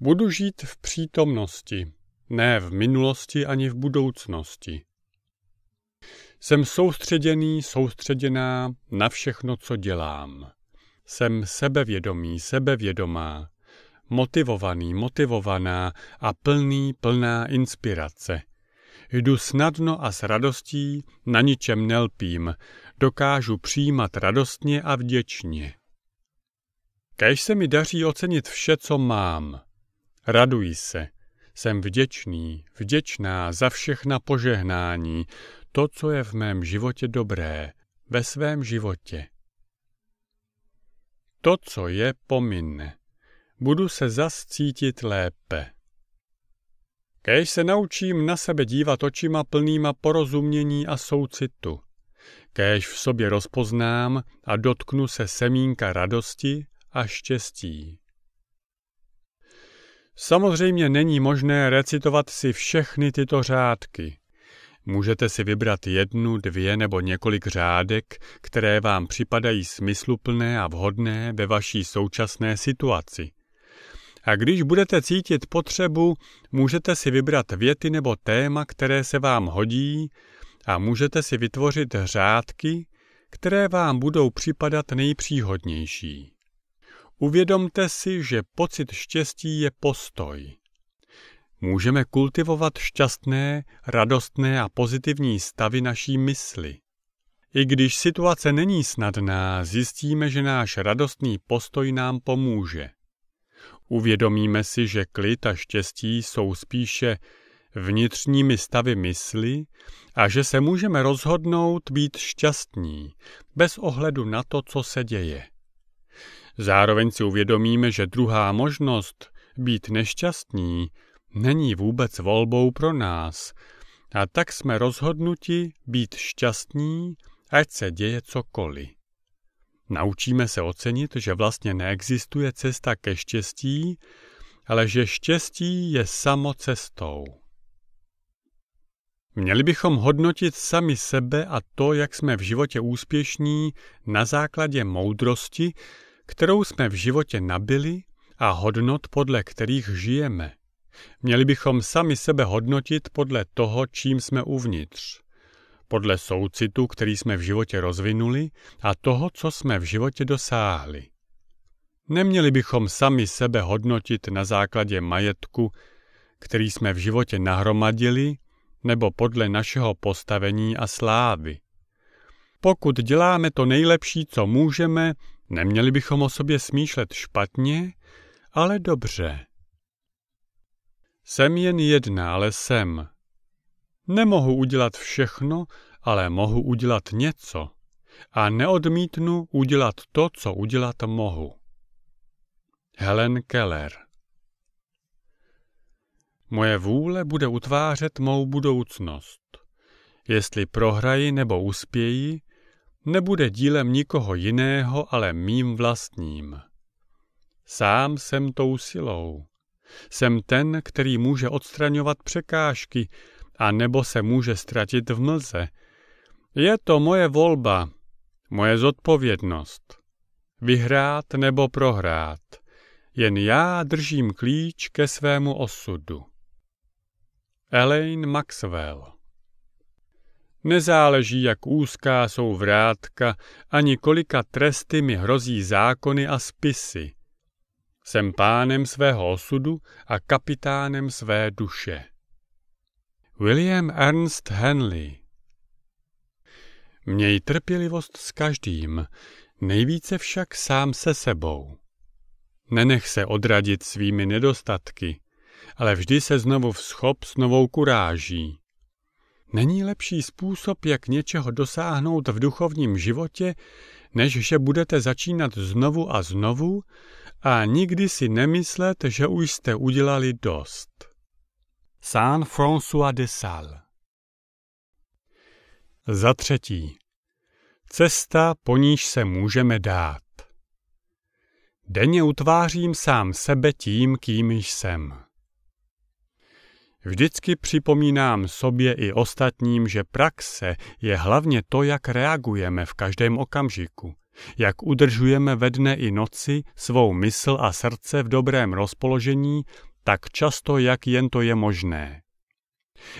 Budu žít v přítomnosti, ne v minulosti ani v budoucnosti. Jsem soustředěný, soustředěná na všechno, co dělám. Jsem sebevědomý, sebevědomá, motivovaný, motivovaná a plný, plná inspirace. Jdu snadno a s radostí, na ničem nelpím, dokážu přijímat radostně a vděčně. Kež se mi daří ocenit vše, co mám. Raduji se, jsem vděčný, vděčná za všechna požehnání, to, co je v mém životě dobré, ve svém životě. To, co je, pomine. Budu se zas cítit lépe. Kéž se naučím na sebe dívat očima plnýma porozumění a soucitu. Kéž v sobě rozpoznám a dotknu se semínka radosti a štěstí. Samozřejmě není možné recitovat si všechny tyto řádky. Můžete si vybrat jednu, dvě nebo několik řádek, které vám připadají smysluplné a vhodné ve vaší současné situaci. A když budete cítit potřebu, můžete si vybrat věty nebo téma, které se vám hodí a můžete si vytvořit řádky, které vám budou připadat nejpříhodnější. Uvědomte si, že pocit štěstí je postoj. Můžeme kultivovat šťastné, radostné a pozitivní stavy naší mysli. I když situace není snadná, zjistíme, že náš radostný postoj nám pomůže. Uvědomíme si, že klid a štěstí jsou spíše vnitřními stavy mysli a že se můžeme rozhodnout být šťastní, bez ohledu na to, co se děje. Zároveň si uvědomíme, že druhá možnost, být nešťastní, není vůbec volbou pro nás, a tak jsme rozhodnuti být šťastní, ať se děje cokoliv. Naučíme se ocenit, že vlastně neexistuje cesta ke štěstí, ale že štěstí je samo cestou. Měli bychom hodnotit sami sebe a to, jak jsme v životě úspěšní, na základě moudrosti, kterou jsme v životě nabili a hodnot, podle kterých žijeme. Měli bychom sami sebe hodnotit podle toho, čím jsme uvnitř. Podle soucitu, který jsme v životě rozvinuli a toho, co jsme v životě dosáhli. Neměli bychom sami sebe hodnotit na základě majetku, který jsme v životě nahromadili, nebo podle našeho postavení a slávy. Pokud děláme to nejlepší, co můžeme, neměli bychom o sobě smýšlet špatně, ale dobře. Jsem jen jedna, ale jsem. Nemohu udělat všechno, ale mohu udělat něco. A neodmítnu udělat to, co udělat mohu. Helen Keller Moje vůle bude utvářet mou budoucnost. Jestli prohraji nebo uspěji, nebude dílem nikoho jiného, ale mým vlastním. Sám jsem tou silou. Jsem ten, který může odstraňovat překážky, a nebo se může ztratit v mlze. Je to moje volba, moje zodpovědnost. Vyhrát nebo prohrát. Jen já držím klíč ke svému osudu. Elaine Maxwell Nezáleží, jak úzká jsou vrátka, ani kolika tresty mi hrozí zákony a spisy. Jsem pánem svého osudu a kapitánem své duše. William Ernst Henley Měj trpělivost s každým, nejvíce však sám se sebou. Nenech se odradit svými nedostatky, ale vždy se znovu vzchop s novou kuráží. Není lepší způsob, jak něčeho dosáhnout v duchovním životě, než že budete začínat znovu a znovu a nikdy si nemyslet, že už jste udělali dost. Saint François de Sales Za třetí. Cesta, po níž se můžeme dát. Denně utvářím sám sebe tím, kým jsem. Vždycky připomínám sobě i ostatním, že praxe je hlavně to, jak reagujeme v každém okamžiku, jak udržujeme ve dne i noci svou mysl a srdce v dobrém rozpoložení tak často, jak jen to je možné.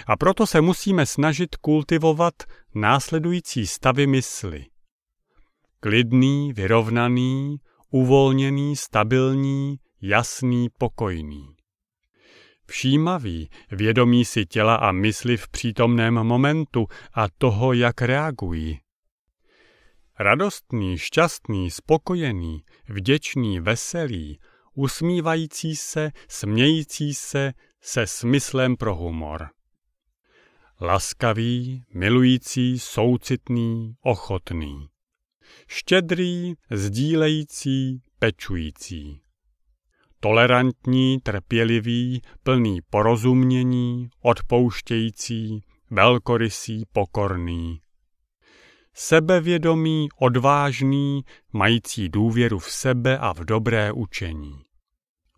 A proto se musíme snažit kultivovat následující stavy mysli. Klidný, vyrovnaný, uvolněný, stabilní, jasný, pokojný. Všímavý, vědomí si těla a mysli v přítomném momentu a toho, jak reagují. Radostný, šťastný, spokojený, vděčný, veselý, usmívající se, smějící se, se smyslem pro humor. Laskavý, milující, soucitný, ochotný. Štědrý, sdílející, pečující tolerantní, trpělivý, plný porozumění, odpouštějící, velkorysý, pokorný. Sebevědomý, odvážný, mající důvěru v sebe a v dobré učení.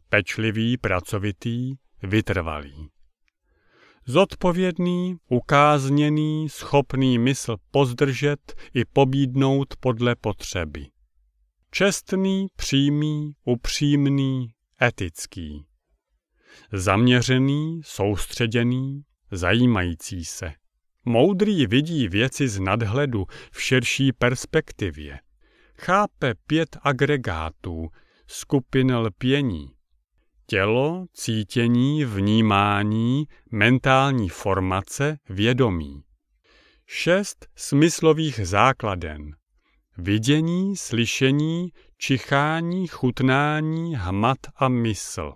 Pečlivý, pracovitý, vytrvalý. Zodpovědný, ukázněný, schopný mysl pozdržet i pobídnout podle potřeby. Čestný, přímý, upřímný, etický. Zaměřený, soustředěný, zajímající se. Moudrý vidí věci z nadhledu v širší perspektivě. Chápe pět agregátů, skupin lpění. Tělo, cítění, vnímání, mentální formace, vědomí. Šest smyslových základen. Vidění, slyšení, čichání, chutnání, hmat a mysl.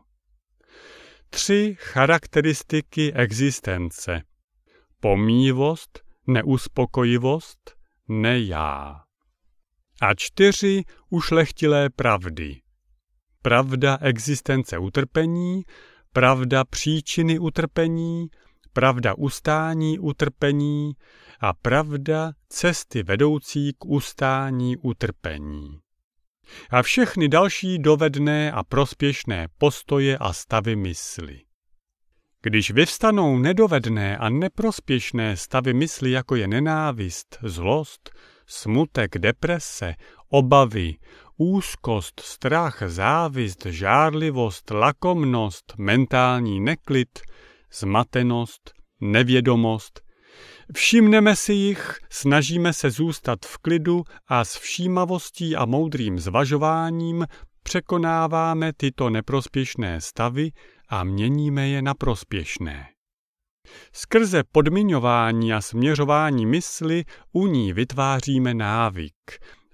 Tři charakteristiky existence. Pomívost, neuspokojivost, nejá. A čtyři ušlechtilé pravdy. Pravda existence utrpení, pravda příčiny utrpení, pravda ustání utrpení a pravda cesty vedoucí k ustání utrpení a všechny další dovedné a prospěšné postoje a stavy mysli. Když vyvstanou nedovedné a neprospěšné stavy mysli, jako je nenávist, zlost, smutek, deprese, obavy, úzkost, strach, závist, žárlivost, lakomnost, mentální neklid, zmatenost, nevědomost. Všimneme si jich, snažíme se zůstat v klidu a s všímavostí a moudrým zvažováním překonáváme tyto neprospěšné stavy a měníme je na prospěšné. Skrze podmiňování a směřování mysli u ní vytváříme návyk,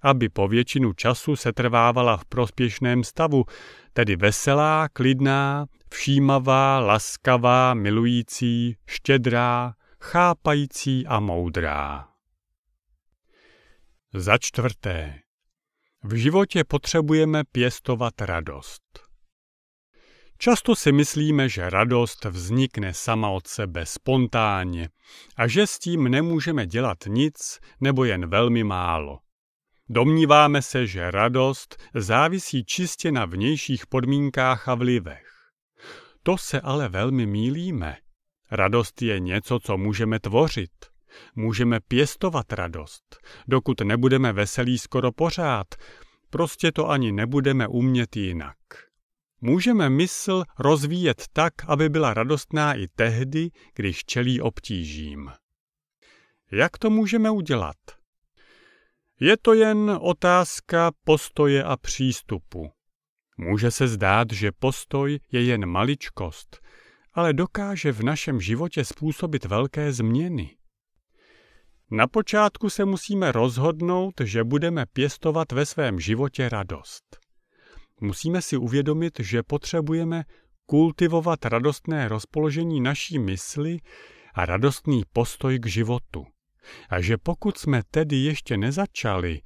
aby po většinu času se trvávala v prospěšném stavu, tedy veselá, klidná, všímavá, laskavá, milující, štědrá, chápající a moudrá. Za čtvrté. V životě potřebujeme pěstovat radost. Často si myslíme, že radost vznikne sama od sebe spontánně a že s tím nemůžeme dělat nic nebo jen velmi málo. Domníváme se, že radost závisí čistě na vnějších podmínkách a vlivech. To se ale velmi mílíme. Radost je něco, co můžeme tvořit. Můžeme pěstovat radost. Dokud nebudeme veselí skoro pořád, prostě to ani nebudeme umět jinak. Můžeme mysl rozvíjet tak, aby byla radostná i tehdy, když čelí obtížím. Jak to můžeme udělat? Je to jen otázka postoje a přístupu. Může se zdát, že postoj je jen maličkost, ale dokáže v našem životě způsobit velké změny. Na počátku se musíme rozhodnout, že budeme pěstovat ve svém životě radost. Musíme si uvědomit, že potřebujeme kultivovat radostné rozpoložení naší mysli a radostný postoj k životu. A že pokud jsme tedy ještě nezačali,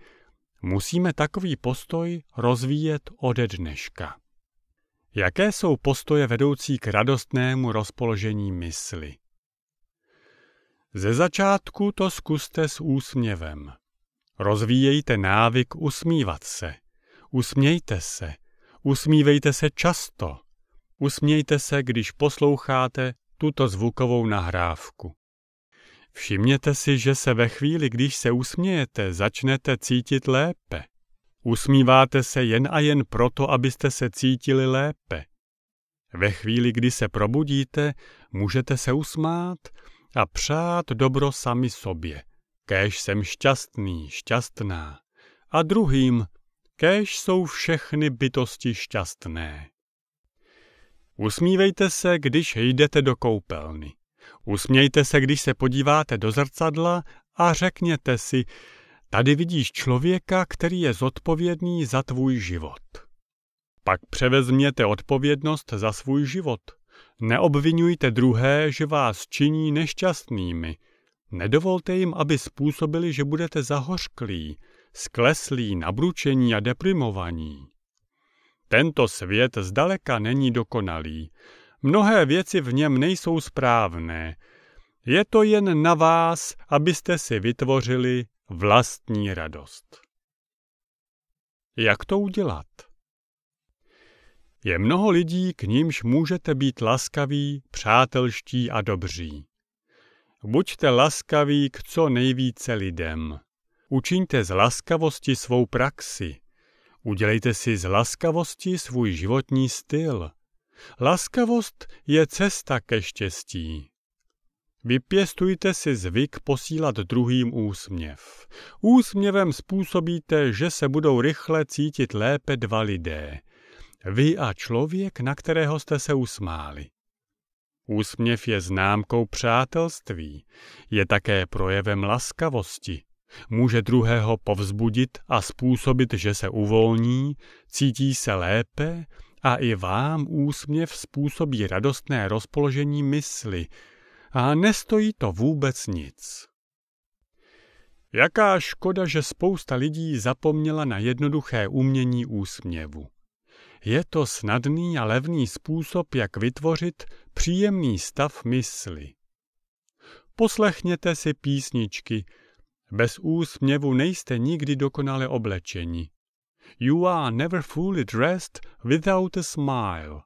musíme takový postoj rozvíjet ode dneška. Jaké jsou postoje vedoucí k radostnému rozpoložení mysli? Ze začátku to zkuste s úsměvem. Rozvíjejte návyk usmívat se. Usmějte se. Usmívejte se často. Usmějte se, když posloucháte tuto zvukovou nahrávku. Všimněte si, že se ve chvíli, když se usmějete, začnete cítit lépe. Usmíváte se jen a jen proto, abyste se cítili lépe. Ve chvíli, kdy se probudíte, můžete se usmát a přát dobro sami sobě. Kéž jsem šťastný, šťastná. A druhým, kéž jsou všechny bytosti šťastné. Usmívejte se, když jdete do koupelny. Usmějte se, když se podíváte do zrcadla a řekněte si, tady vidíš člověka, který je zodpovědný za tvůj život. Pak převezměte odpovědnost za svůj život. Neobvinujte druhé, že vás činí nešťastnými. Nedovolte jim, aby způsobili, že budete zahořklí, skleslí, nabručení a deprimovaní. Tento svět zdaleka není dokonalý. Mnohé věci v něm nejsou správné. Je to jen na vás, abyste si vytvořili vlastní radost. Jak to udělat? Je mnoho lidí, k nímž můžete být laskaví, přátelští a dobří. Buďte laskaví k co nejvíce lidem. Učiňte z laskavosti svou praxi. Udělejte si z laskavosti svůj životní styl. Laskavost je cesta ke štěstí. Vypěstujte si zvyk posílat druhým úsměv. Úsměvem způsobíte, že se budou rychle cítit lépe dva lidé. Vy a člověk, na kterého jste se usmáli. Úsměv je známkou přátelství, je také projevem laskavosti. Může druhého povzbudit a způsobit, že se uvolní, cítí se lépe a i vám úsměv způsobí radostné rozpoložení mysli a nestojí to vůbec nic. Jaká škoda, že spousta lidí zapomněla na jednoduché umění úsměvu. Je to snadný a levný způsob, jak vytvořit příjemný stav mysli. Poslechněte si písničky. Bez úsměvu nejste nikdy dokonale oblečeni. You are never fully dressed without a smile.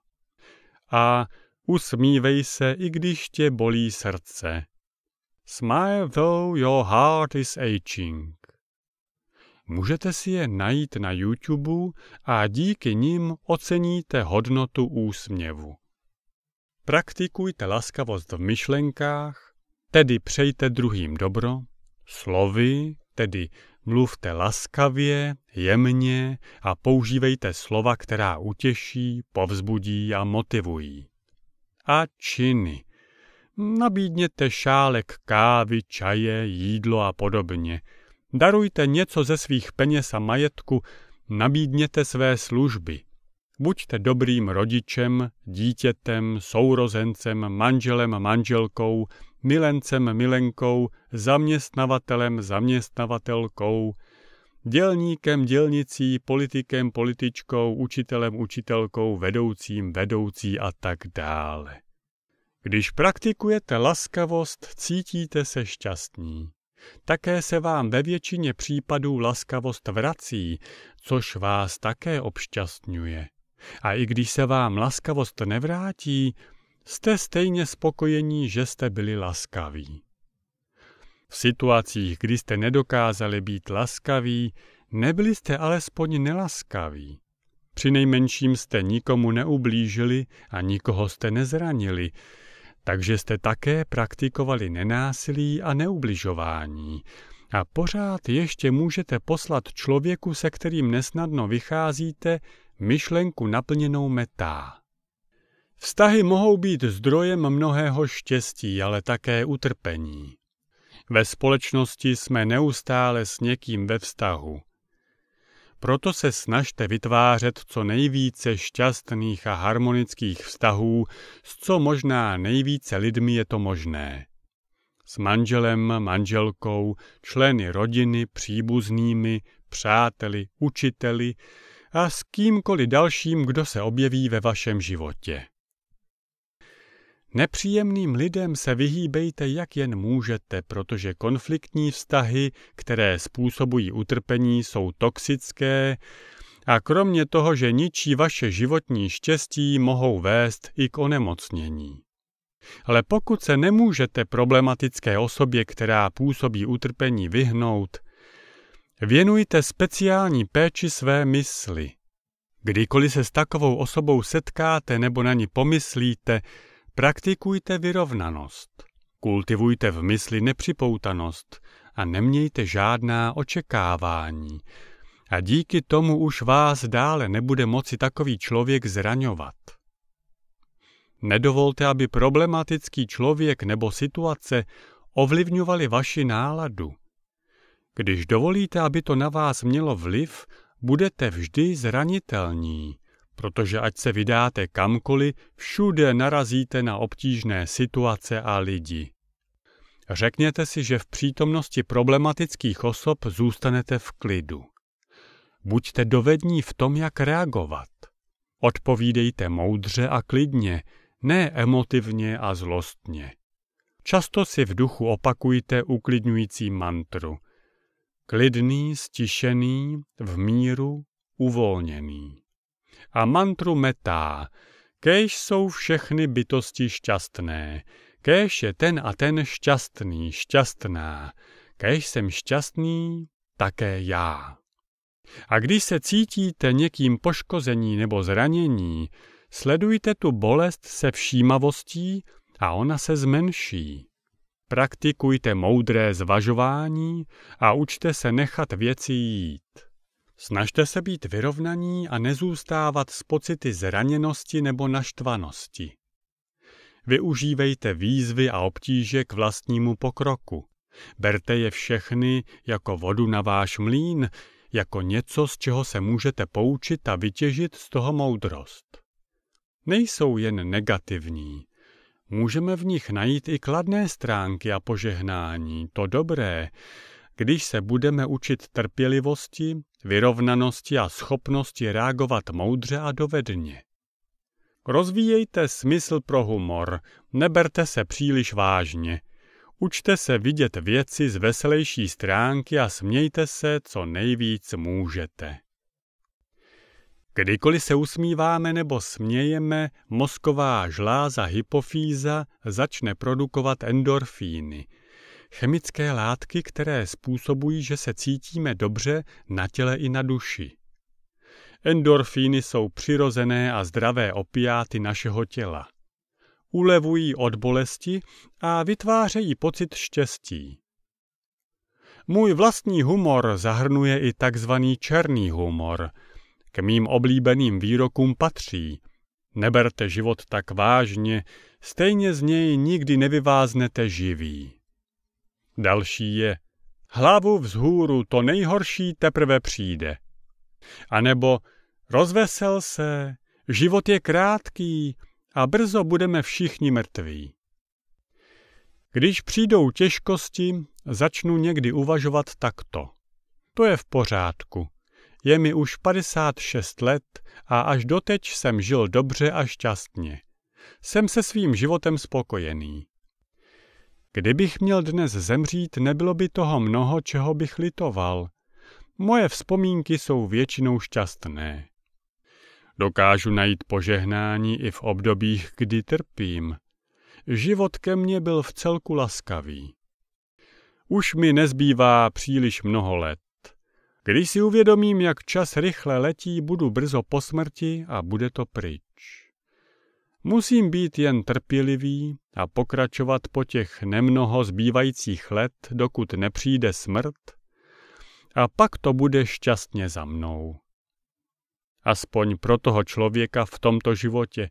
A usmívej se, i když tě bolí srdce. Smile though your heart is aching. Můžete si je najít na YouTube a díky nim oceníte hodnotu úsměvu. Praktikujte laskavost v myšlenkách, tedy přejte druhým dobro, slovy, tedy mluvte laskavě, jemně a používejte slova, která utěší, povzbudí a motivují. A činy. Nabídněte šálek kávy, čaje, jídlo a podobně. Darujte něco ze svých peněz a majetku, nabídněte své služby. Buďte dobrým rodičem, dítětem, sourozencem, manželem, manželkou, milencem, milenkou, zaměstnavatelem, zaměstnavatelkou, dělníkem, dělnicí, politikem, političkou, učitelem, učitelkou, vedoucím, vedoucí a tak dále. Když praktikujete laskavost, cítíte se šťastní. Také se vám ve většině případů laskavost vrací, což vás také obšťastňuje. A i když se vám laskavost nevrátí, jste stejně spokojení, že jste byli laskaví. V situacích, kdy jste nedokázali být laskaví, nebyli jste alespoň nelaskaví. Při nejmenším jste nikomu neublížili a nikoho jste nezranili, takže jste také praktikovali nenásilí a neubližování. A pořád ještě můžete poslat člověku, se kterým nesnadno vycházíte, myšlenku naplněnou metá. Vztahy mohou být zdrojem mnohého štěstí, ale také utrpení. Ve společnosti jsme neustále s někým ve vztahu. Proto se snažte vytvářet co nejvíce šťastných a harmonických vztahů, s co možná nejvíce lidmi je to možné. S manželem, manželkou, členy rodiny, příbuznými, přáteli, učiteli a s kýmkoliv dalším, kdo se objeví ve vašem životě. Nepříjemným lidem se vyhýbejte, jak jen můžete, protože konfliktní vztahy, které způsobují utrpení, jsou toxické a kromě toho, že ničí vaše životní štěstí, mohou vést i k onemocnění. Ale pokud se nemůžete problematické osobě, která působí utrpení, vyhnout, věnujte speciální péči své mysli. Kdykoliv se s takovou osobou setkáte nebo na ní pomyslíte, Praktikujte vyrovnanost. Kultivujte v mysli nepřipoutanost a nemějte žádná očekávání. A díky tomu už vás dále nebude moci takový člověk zraňovat. Nedovolte, aby problematický člověk nebo situace ovlivňovali vaši náladu. Když dovolíte, aby to na vás mělo vliv, budete vždy zranitelní protože ať se vydáte kamkoliv, všude narazíte na obtížné situace a lidi. Řekněte si, že v přítomnosti problematických osob zůstanete v klidu. Buďte dovední v tom, jak reagovat. Odpovídejte moudře a klidně, ne emotivně a zlostně. Často si v duchu opakujte uklidňující mantru. Klidný, stišený, v míru, uvolněný a mantru metá. Kéž jsou všechny bytosti šťastné, kéž je ten a ten šťastný, šťastná, kéž jsem šťastný, také já. A když se cítíte někým poškození nebo zranění, sledujte tu bolest se všímavostí a ona se zmenší. Praktikujte moudré zvažování a učte se nechat věci jít. Snažte se být vyrovnaní a nezůstávat s pocity zraněnosti nebo naštvanosti. Využívejte výzvy a obtíže k vlastnímu pokroku. Berte je všechny jako vodu na váš mlín, jako něco, z čeho se můžete poučit a vytěžit z toho moudrost. Nejsou jen negativní. Můžeme v nich najít i kladné stránky a požehnání, to dobré, když se budeme učit trpělivosti, vyrovnanosti a schopnosti reagovat moudře a dovedně. Rozvíjejte smysl pro humor, neberte se příliš vážně. Učte se vidět věci z veselější stránky a smějte se, co nejvíc můžete. Kdykoliv se usmíváme nebo smějeme, mozková žláza hypofýza začne produkovat endorfíny – chemické látky, které způsobují, že se cítíme dobře na těle i na duši. Endorfíny jsou přirozené a zdravé opiáty našeho těla. Ulevují od bolesti a vytvářejí pocit štěstí. Můj vlastní humor zahrnuje i takzvaný černý humor. K mým oblíbeným výrokům patří Neberte život tak vážně, stejně z něj nikdy nevyváznete živý. Další je Hlavu vzhůru to nejhorší teprve přijde. A nebo rozvesel se, život je krátký a brzo budeme všichni mrtví. Když přijdou těžkosti, začnu někdy uvažovat takto. To je v pořádku. Je mi už 56 let a až doteď jsem žil dobře a šťastně. Jsem se svým životem spokojený. Kdybych měl dnes zemřít, nebylo by toho mnoho, čeho bych litoval. Moje vzpomínky jsou většinou šťastné. Dokážu najít požehnání i v obdobích, kdy trpím. Život ke mně byl v celku laskavý. Už mi nezbývá příliš mnoho let. Když si uvědomím, jak čas rychle letí, budu brzo po smrti a bude to pryč. Musím být jen trpělivý a pokračovat po těch nemnoho zbývajících let, dokud nepřijde smrt, a pak to bude šťastně za mnou. Aspoň pro toho člověka v tomto životě.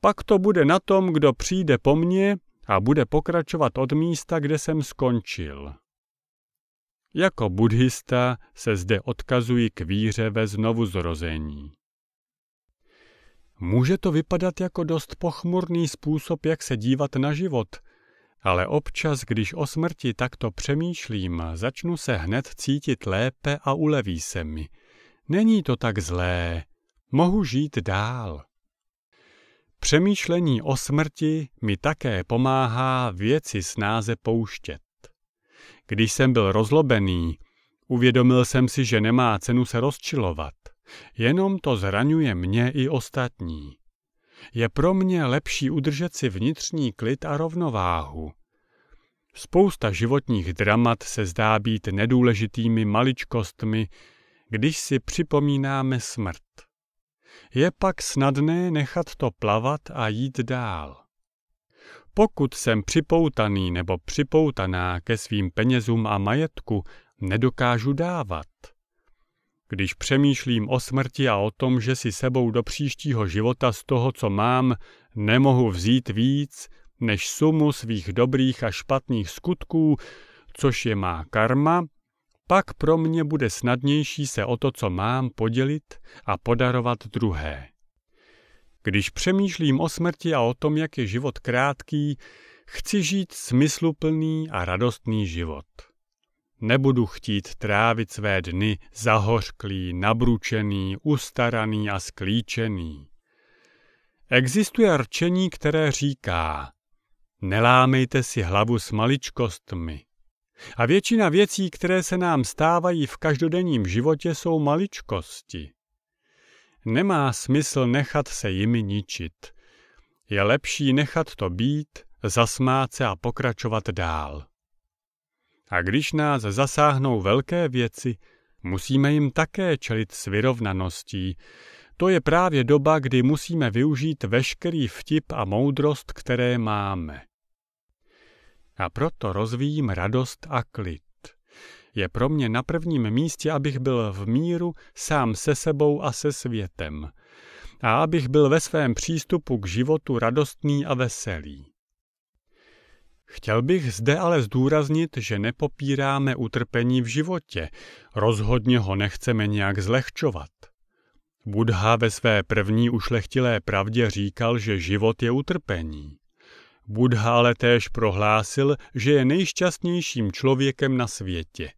Pak to bude na tom, kdo přijde po mně a bude pokračovat od místa, kde jsem skončil. Jako buddhista se zde odkazují k víře ve znovuzrození. Může to vypadat jako dost pochmurný způsob, jak se dívat na život, ale občas, když o smrti takto přemýšlím, začnu se hned cítit lépe a uleví se mi. Není to tak zlé, mohu žít dál. Přemýšlení o smrti mi také pomáhá věci snáze pouštět. Když jsem byl rozlobený, uvědomil jsem si, že nemá cenu se rozčilovat. Jenom to zraňuje mě i ostatní. Je pro mě lepší udržet si vnitřní klid a rovnováhu. Spousta životních dramat se zdá být nedůležitými maličkostmi, když si připomínáme smrt. Je pak snadné nechat to plavat a jít dál. Pokud jsem připoutaný nebo připoutaná ke svým penězům a majetku, nedokážu dávat. Když přemýšlím o smrti a o tom, že si sebou do příštího života z toho, co mám, nemohu vzít víc, než sumu svých dobrých a špatných skutků, což je má karma, pak pro mě bude snadnější se o to, co mám, podělit a podarovat druhé. Když přemýšlím o smrti a o tom, jak je život krátký, chci žít smysluplný a radostný život. Nebudu chtít trávit své dny zahořklý, nabručený, ustaraný a sklíčený. Existuje rčení, které říká Nelámejte si hlavu s maličkostmi. A většina věcí, které se nám stávají v každodenním životě, jsou maličkosti. Nemá smysl nechat se jimi ničit. Je lepší nechat to být, zasmát se a pokračovat dál. A když nás zasáhnou velké věci, musíme jim také čelit s vyrovnaností. To je právě doba, kdy musíme využít veškerý vtip a moudrost, které máme. A proto rozvíjím radost a klid. Je pro mě na prvním místě, abych byl v míru sám se sebou a se světem. A abych byl ve svém přístupu k životu radostný a veselý. Chtěl bych zde ale zdůraznit, že nepopíráme utrpení v životě, rozhodně ho nechceme nějak zlehčovat. Buddha ve své první ušlechtilé pravdě říkal, že život je utrpení. Buddha ale též prohlásil, že je nejšťastnějším člověkem na světě.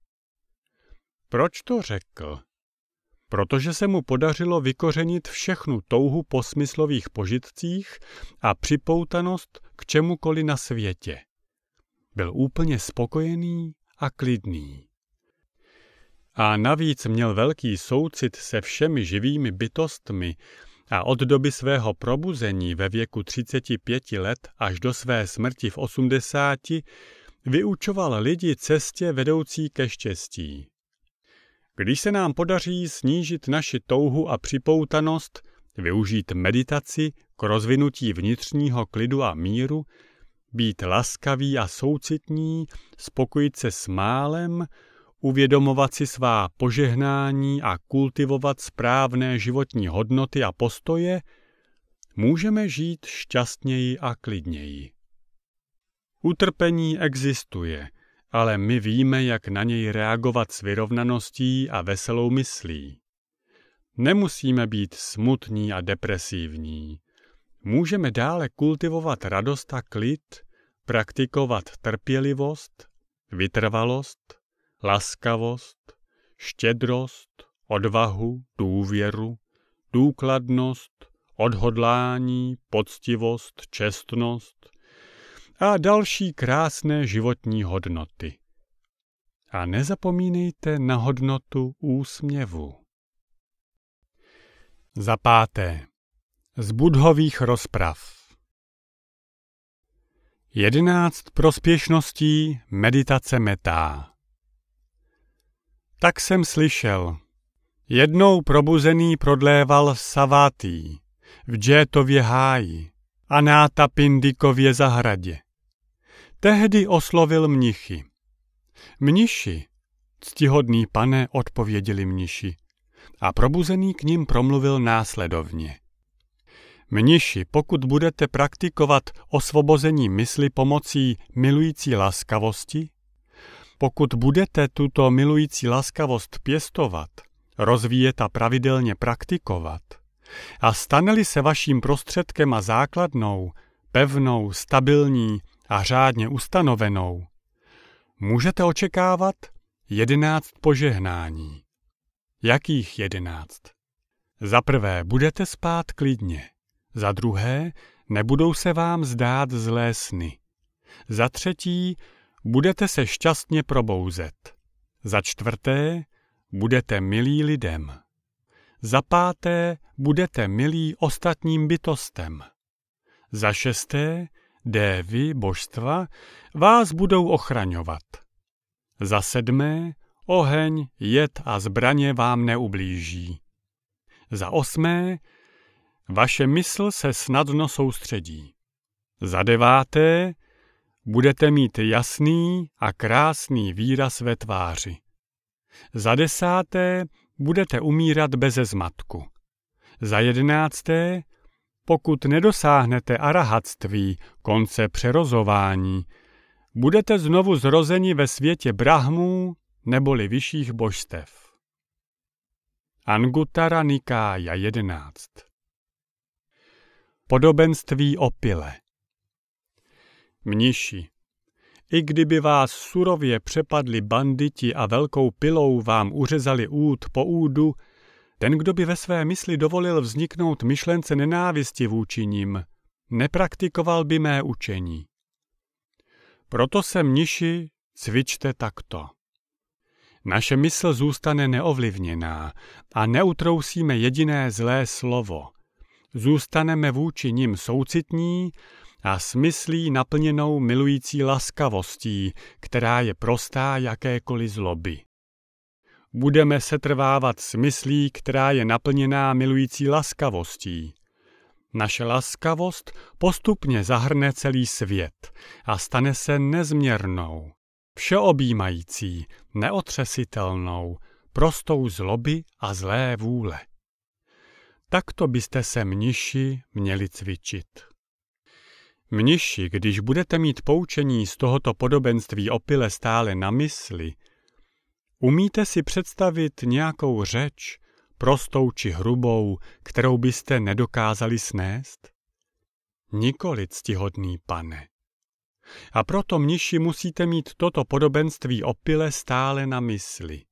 Proč to řekl? Protože se mu podařilo vykořenit všechnu touhu po smyslových požitcích a připoutanost k čemukoli na světě. Byl úplně spokojený a klidný. A navíc měl velký soucit se všemi živými bytostmi a od doby svého probuzení ve věku 35 let až do své smrti v 80 vyučoval lidi cestě vedoucí ke štěstí. Když se nám podaří snížit naši touhu a připoutanost, využít meditaci k rozvinutí vnitřního klidu a míru, být laskavý a soucitní, spokojit se s málem, uvědomovat si svá požehnání a kultivovat správné životní hodnoty a postoje, můžeme žít šťastněji a klidněji. Utrpení existuje, ale my víme, jak na něj reagovat s vyrovnaností a veselou myslí. Nemusíme být smutní a depresivní. Můžeme dále kultivovat radost a klid, praktikovat trpělivost, vytrvalost, laskavost, štědrost, odvahu, důvěru, důkladnost, odhodlání, poctivost, čestnost a další krásné životní hodnoty. A nezapomínejte na hodnotu úsměvu. Za páté. Z budhových rozprav. Jedenáct prospěšností meditace metá. Tak jsem slyšel. Jednou probuzený prodléval Savátý v Džétově háji a Náta Pindikově zahradě. Tehdy oslovil mnichy. Mniši, ctihodný pane, odpověděli mniši. A probuzený k ním promluvil následovně. Mniši, pokud budete praktikovat osvobození mysli pomocí milující laskavosti, pokud budete tuto milující laskavost pěstovat, rozvíjet a pravidelně praktikovat, a stane-li se vaším prostředkem a základnou, pevnou, stabilní a řádně ustanovenou, můžete očekávat jedenáct požehnání. Jakých jedenáct? Za prvé, budete spát klidně. Za druhé, nebudou se vám zdát zlé sny. Za třetí, budete se šťastně probouzet. Za čtvrté, budete milí lidem. Za páté, budete milí ostatním bytostem. Za šesté, dévy, božstva, vás budou ochraňovat. Za sedmé, oheň, jed a zbraně vám neublíží. Za osmé, vaše mysl se snadno soustředí. Za deváté, budete mít jasný a krásný výraz ve tváři. Za desáté, budete umírat beze zmatku. Za jedenácté, pokud nedosáhnete arahatství, konce přerozování, budete znovu zrozeni ve světě brahmů neboli vyšších božstev. Angutara Nikája 11 Podobenství o pile Mniši, i kdyby vás surově přepadli banditi a velkou pilou vám uřezali út po údu, ten, kdo by ve své mysli dovolil vzniknout myšlence nenávisti vůči nim, nepraktikoval by mé učení. Proto se mniši cvičte takto. Naše mysl zůstane neovlivněná a neutrousíme jediné zlé slovo. Zůstaneme vůči nim soucitní a smyslí naplněnou milující laskavostí, která je prostá jakékoliv zloby. Budeme se trvávat smyslí, která je naplněná milující laskavostí. Naše laskavost postupně zahrne celý svět a stane se nezměrnou, všeobjímající, neotřesitelnou, prostou zloby a zlé vůle. Takto byste se mniši měli cvičit. Mniši, když budete mít poučení z tohoto podobenství opile stále na mysli, umíte si představit nějakou řeč, prostou či hrubou, kterou byste nedokázali snést? Nikoli, ctihodný pane. A proto, mniši, musíte mít toto podobenství opile stále na mysli.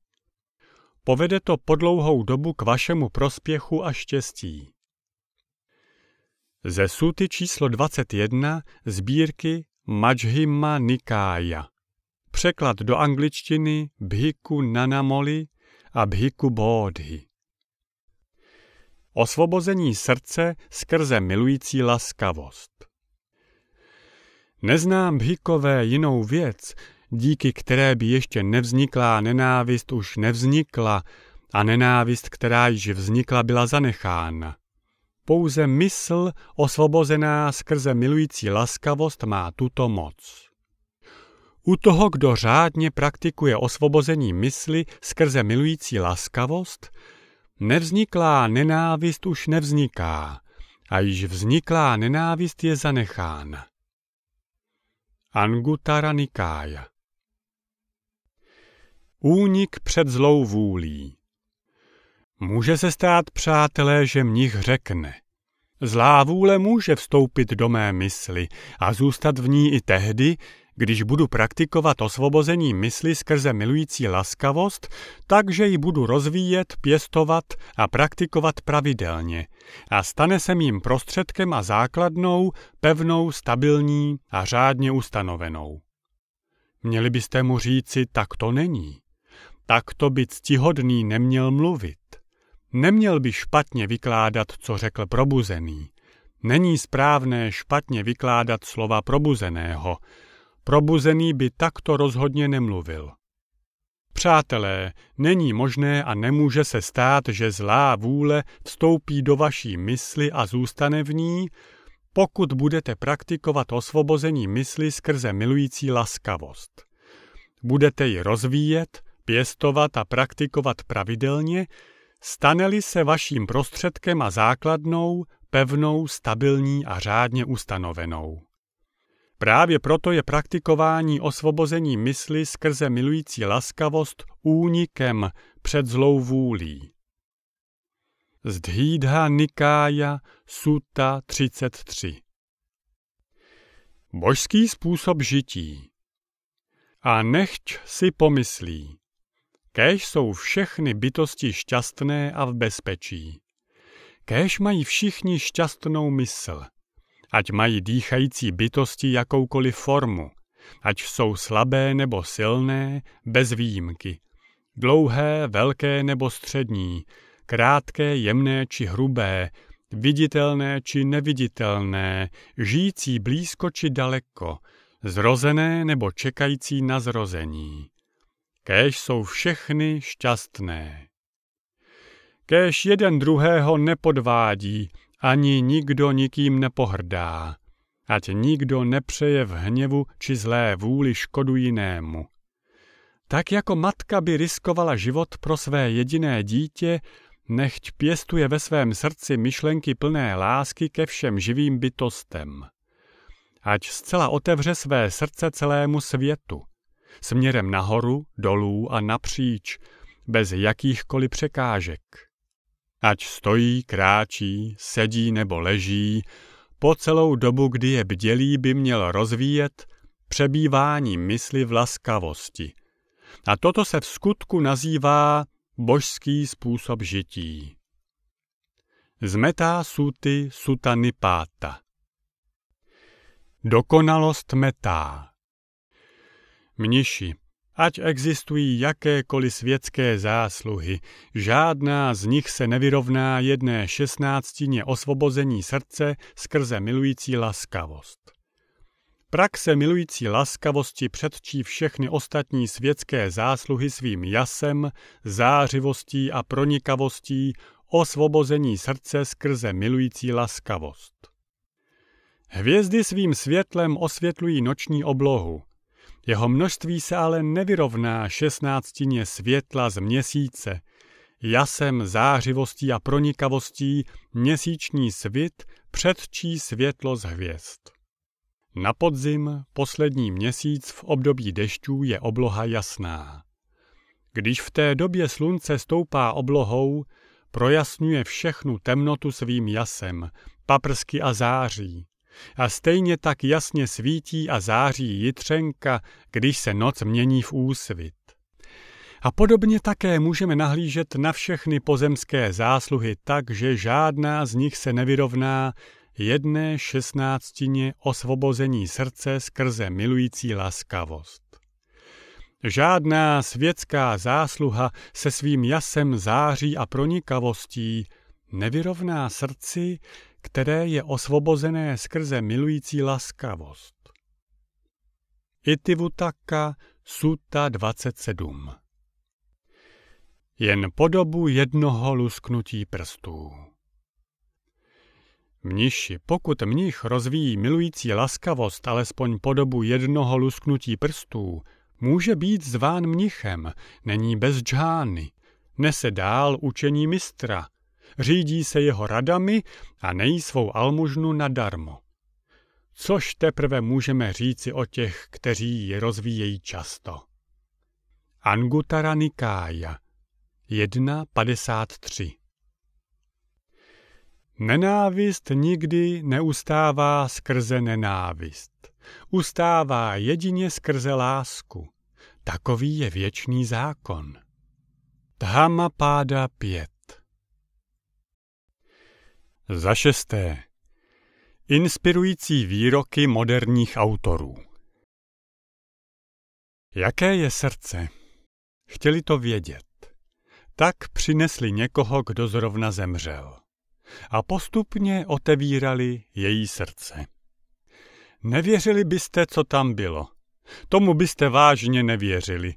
Povede to po dlouhou dobu k vašemu prospěchu a štěstí. Ze suty číslo 21 sbírky Majhima Nikája. Překlad do angličtiny Bhiku Nanamoli a Bhiku Bodhi. Osvobození srdce skrze milující laskavost. Neznám bhikové jinou věc, díky které by ještě nevzniklá nenávist už nevznikla a nenávist, která již vznikla, byla zanechána. Pouze mysl, osvobozená skrze milující laskavost, má tuto moc. U toho, kdo řádně praktikuje osvobození mysli skrze milující laskavost, nevzniklá nenávist už nevzniká a již vzniklá nenávist je zanechána. Angutara Nikája Únik před zlou vůlí Může se stát, přátelé, že mnich řekne. Zlá vůle může vstoupit do mé mysli a zůstat v ní i tehdy, když budu praktikovat osvobození mysli skrze milující laskavost, takže ji budu rozvíjet, pěstovat a praktikovat pravidelně a stane se mým prostředkem a základnou, pevnou, stabilní a řádně ustanovenou. Měli byste mu říci, tak to není. Tak to by ctihodný neměl mluvit. Neměl by špatně vykládat, co řekl probuzený. Není správné špatně vykládat slova probuzeného. Probuzený by takto rozhodně nemluvil. Přátelé, není možné a nemůže se stát, že zlá vůle vstoupí do vaší mysli a zůstane v ní, pokud budete praktikovat osvobození mysli skrze milující laskavost. Budete ji rozvíjet, pěstovat a praktikovat pravidelně, stane-li se vaším prostředkem a základnou, pevnou, stabilní a řádně ustanovenou. Právě proto je praktikování osvobození mysli skrze milující laskavost únikem před zlou vůlí. Zdhídha Nikája Sutta 33 Božský způsob žití A nechť si pomyslí, Kéž jsou všechny bytosti šťastné a v bezpečí. Kéž mají všichni šťastnou mysl. Ať mají dýchající bytosti jakoukoliv formu. Ať jsou slabé nebo silné, bez výjimky. Dlouhé, velké nebo střední, krátké, jemné či hrubé, viditelné či neviditelné, žijící blízko či daleko, zrozené nebo čekající na zrození. Kéž jsou všechny šťastné. Kéž jeden druhého nepodvádí, ani nikdo nikým nepohrdá. Ať nikdo nepřeje v hněvu či zlé vůli škodu jinému. Tak jako matka by riskovala život pro své jediné dítě, nechť pěstuje ve svém srdci myšlenky plné lásky ke všem živým bytostem. Ať zcela otevře své srdce celému světu směrem nahoru, dolů a napříč, bez jakýchkoliv překážek. Ať stojí, kráčí, sedí nebo leží, po celou dobu, kdy je bdělý, by měl rozvíjet přebývání mysli v laskavosti. A toto se v skutku nazývá božský způsob žití. Zmetá suty sutanipáta. Dokonalost metá. Mniši, ať existují jakékoliv světské zásluhy, žádná z nich se nevyrovná jedné šestnáctině osvobození srdce skrze milující laskavost. Praxe milující laskavosti předčí všechny ostatní světské zásluhy svým jasem, zářivostí a pronikavostí osvobození srdce skrze milující laskavost. Hvězdy svým světlem osvětlují noční oblohu, jeho množství se ale nevyrovná šestnáctině světla z měsíce. Jasem, zářivostí a pronikavostí měsíční svit předčí světlo z hvězd. Na podzim, poslední měsíc v období dešťů je obloha jasná. Když v té době slunce stoupá oblohou, projasňuje všechnu temnotu svým jasem, paprsky a září. A stejně tak jasně svítí a září jitřenka, když se noc mění v úsvit. A podobně také můžeme nahlížet na všechny pozemské zásluhy tak, že žádná z nich se nevyrovná jedné šestnáctině osvobození srdce skrze milující laskavost. Žádná světská zásluha se svým jasem září a pronikavostí nevyrovná srdci, které je osvobozené skrze milující laskavost. Itivutaka Suta 27 Jen po dobu jednoho lusknutí prstů. Mniši, pokud mnich rozvíjí milující laskavost alespoň po dobu jednoho lusknutí prstů, může být zván mnichem, není bez džány, nese dál učení mistra, řídí se jeho radami a nejí svou almužnu nadarmo. Což teprve můžeme říci o těch, kteří ji rozvíjejí často. Angutara Nikája 1.53 Nenávist nikdy neustává skrze nenávist. Ustává jedině skrze lásku. Takový je věčný zákon. Dhama páda pět. Za šesté. Inspirující výroky moderních autorů. Jaké je srdce? Chtěli to vědět. Tak přinesli někoho, kdo zrovna zemřel a postupně otevírali její srdce. Nevěřili byste, co tam bylo. Tomu byste vážně nevěřili.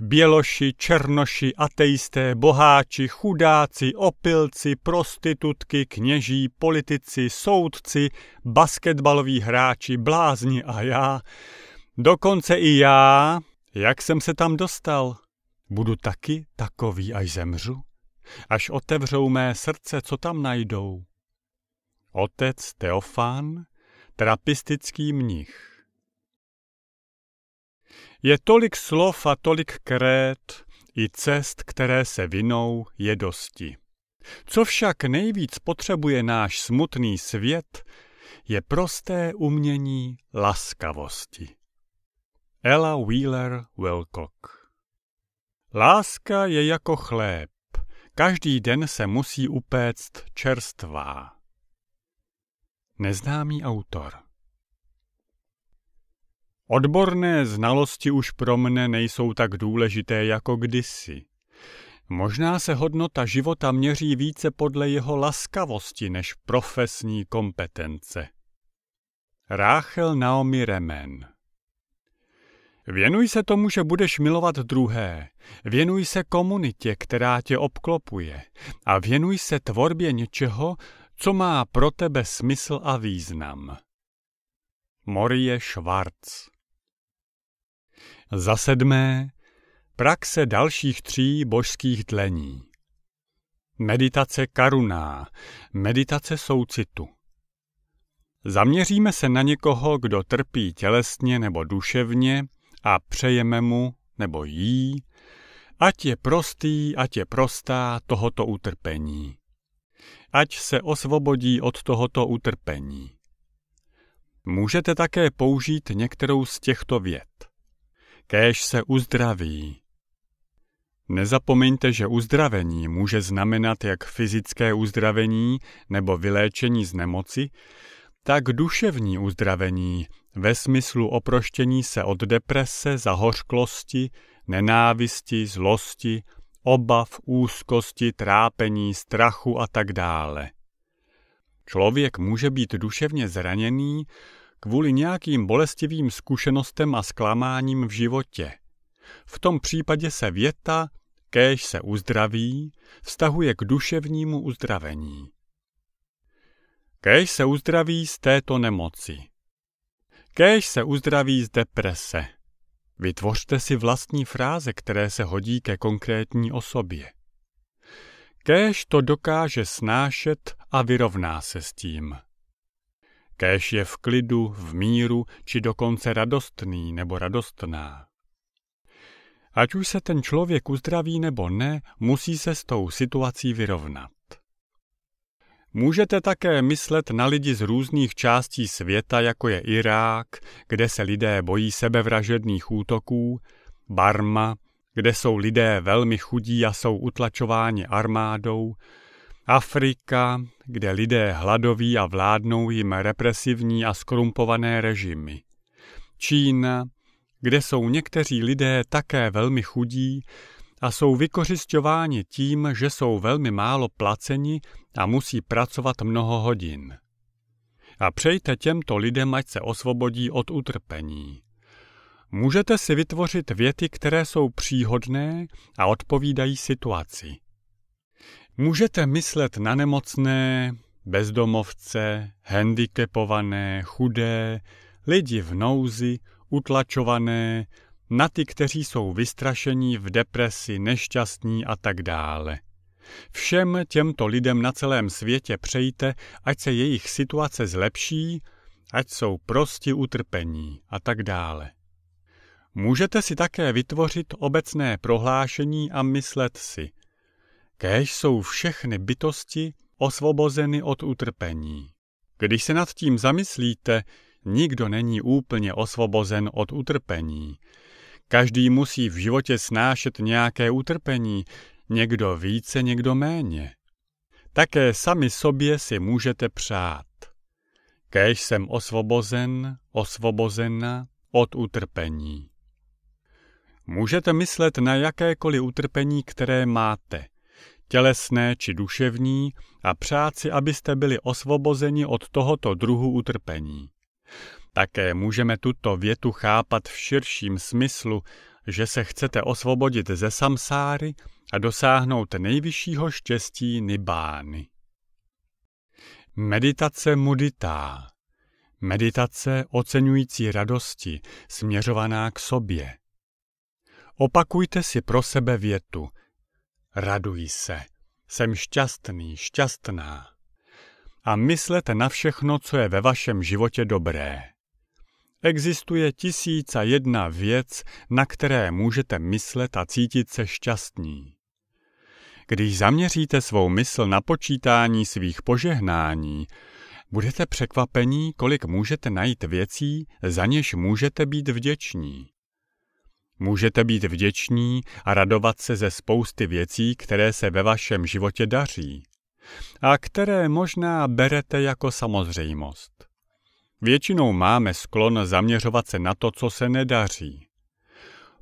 Běloši, černoši, ateisté, boháči, chudáci, opilci, prostitutky, kněží, politici, soudci, basketbaloví hráči, blázni a já. Dokonce i já, jak jsem se tam dostal. Budu taky takový, až zemřu? Až otevřou mé srdce, co tam najdou? Otec Teofán, trapistický mnich. Je tolik slov a tolik krét, i cest, které se vinou, je dosti. Co však nejvíc potřebuje náš smutný svět, je prosté umění laskavosti. Ella Wheeler Wilcock Láska je jako chléb. Každý den se musí upéct čerstvá. Neznámý autor Odborné znalosti už pro mne nejsou tak důležité jako kdysi. Možná se hodnota života měří více podle jeho laskavosti než profesní kompetence. Ráchel Naomi Remen Věnuj se tomu, že budeš milovat druhé. Věnuj se komunitě, která tě obklopuje. A věnuj se tvorbě něčeho, co má pro tebe smysl a význam. Morie Schwarz Za sedmé, praxe dalších tří božských dlení. Meditace karuná, meditace soucitu. Zaměříme se na někoho, kdo trpí tělesně nebo duševně a přejeme mu nebo jí, ať je prostý, ať je prostá tohoto utrpení. Ať se osvobodí od tohoto utrpení. Můžete také použít některou z těchto vět. Kéž se uzdraví. Nezapomeňte, že uzdravení může znamenat jak fyzické uzdravení nebo vyléčení z nemoci, tak duševní uzdravení ve smyslu oproštění se od deprese, zahořklosti, nenávisti, zlosti, obav, úzkosti, trápení, strachu a tak dále. Člověk může být duševně zraněný kvůli nějakým bolestivým zkušenostem a zklamáním v životě. V tom případě se věta, kéž se uzdraví, vztahuje k duševnímu uzdravení. Kéž se uzdraví z této nemoci. Kéž se uzdraví z deprese. Vytvořte si vlastní fráze, které se hodí ke konkrétní osobě. Kéž to dokáže snášet a vyrovná se s tím. Kéž je v klidu, v míru, či dokonce radostný nebo radostná. Ať už se ten člověk uzdraví nebo ne, musí se s tou situací vyrovnat. Můžete také myslet na lidi z různých částí světa, jako je Irák, kde se lidé bojí sebevražedných útoků, Barma, kde jsou lidé velmi chudí a jsou utlačováni armádou, Afrika, kde lidé hladoví a vládnou jim represivní a skorumpované režimy. Čína, kde jsou někteří lidé také velmi chudí a jsou vykořišťováni tím, že jsou velmi málo placeni a musí pracovat mnoho hodin. A přejte těmto lidem, ať se osvobodí od utrpení. Můžete si vytvořit věty, které jsou příhodné a odpovídají situaci. Můžete myslet na nemocné, bezdomovce, handicapované, chudé, lidi v nouzi, utlačované, na ty, kteří jsou vystrašení, v depresi, nešťastní a tak dále. Všem těmto lidem na celém světě přejte, ať se jejich situace zlepší, ať jsou prosti utrpení a tak dále. Můžete si také vytvořit obecné prohlášení a myslet si, kéž jsou všechny bytosti osvobozeny od utrpení. Když se nad tím zamyslíte, nikdo není úplně osvobozen od utrpení. Každý musí v životě snášet nějaké utrpení, někdo více, někdo méně. Také sami sobě si můžete přát. Kéž jsem osvobozen, osvobozena od utrpení. Můžete myslet na jakékoliv utrpení, které máte, tělesné či duševní, a přát si, abyste byli osvobozeni od tohoto druhu utrpení. Také můžeme tuto větu chápat v širším smyslu, že se chcete osvobodit ze samsáry a dosáhnout nejvyššího štěstí nibány. Meditace muditá. Meditace oceňující radosti, směřovaná k sobě. Opakujte si pro sebe větu. Raduj se. Jsem šťastný, šťastná. A myslete na všechno, co je ve vašem životě dobré. Existuje tisíc a jedna věc, na které můžete myslet a cítit se šťastní. Když zaměříte svou mysl na počítání svých požehnání, budete překvapení, kolik můžete najít věcí, za něž můžete být vděční. Můžete být vděční a radovat se ze spousty věcí, které se ve vašem životě daří a které možná berete jako samozřejmost. Většinou máme sklon zaměřovat se na to, co se nedaří.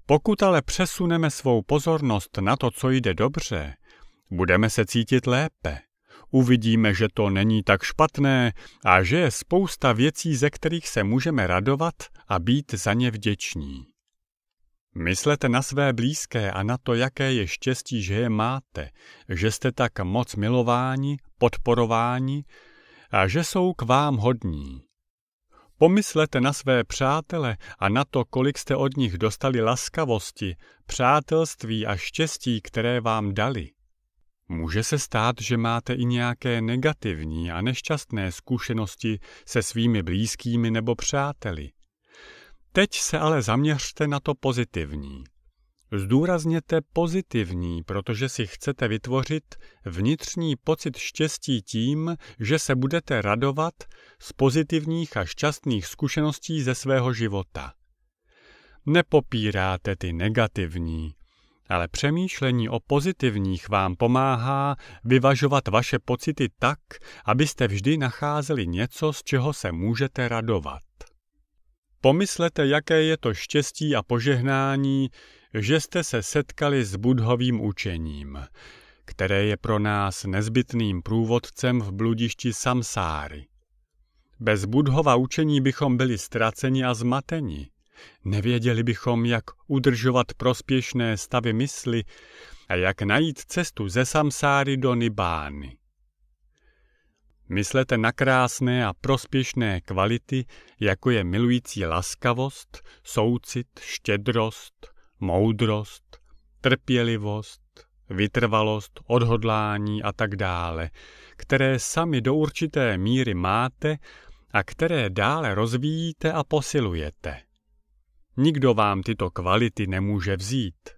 Pokud ale přesuneme svou pozornost na to, co jde dobře, budeme se cítit lépe. Uvidíme, že to není tak špatné a že je spousta věcí, ze kterých se můžeme radovat a být za ně vděční. Myslete na své blízké a na to, jaké je štěstí, že je máte, že jste tak moc milováni, podporováni a že jsou k vám hodní. Pomyslete na své přátele a na to, kolik jste od nich dostali laskavosti, přátelství a štěstí, které vám dali. Může se stát, že máte i nějaké negativní a nešťastné zkušenosti se svými blízkými nebo přáteli. Teď se ale zaměřte na to pozitivní. Zdůrazněte pozitivní, protože si chcete vytvořit vnitřní pocit štěstí tím, že se budete radovat z pozitivních a šťastných zkušeností ze svého života. Nepopíráte ty negativní, ale přemýšlení o pozitivních vám pomáhá vyvažovat vaše pocity tak, abyste vždy nacházeli něco, z čeho se můžete radovat. Pomyslete, jaké je to štěstí a požehnání, že jste se setkali s budhovým učením, které je pro nás nezbytným průvodcem v bludišti samsáry. Bez budhova učení bychom byli ztraceni a zmateni. Nevěděli bychom, jak udržovat prospěšné stavy mysli a jak najít cestu ze samsáry do Nibány. Myslete na krásné a prospěšné kvality, jako je milující laskavost, soucit, štědrost, moudrost, trpělivost, vytrvalost, odhodlání a tak dále, které sami do určité míry máte a které dále rozvíjíte a posilujete. Nikdo vám tyto kvality nemůže vzít.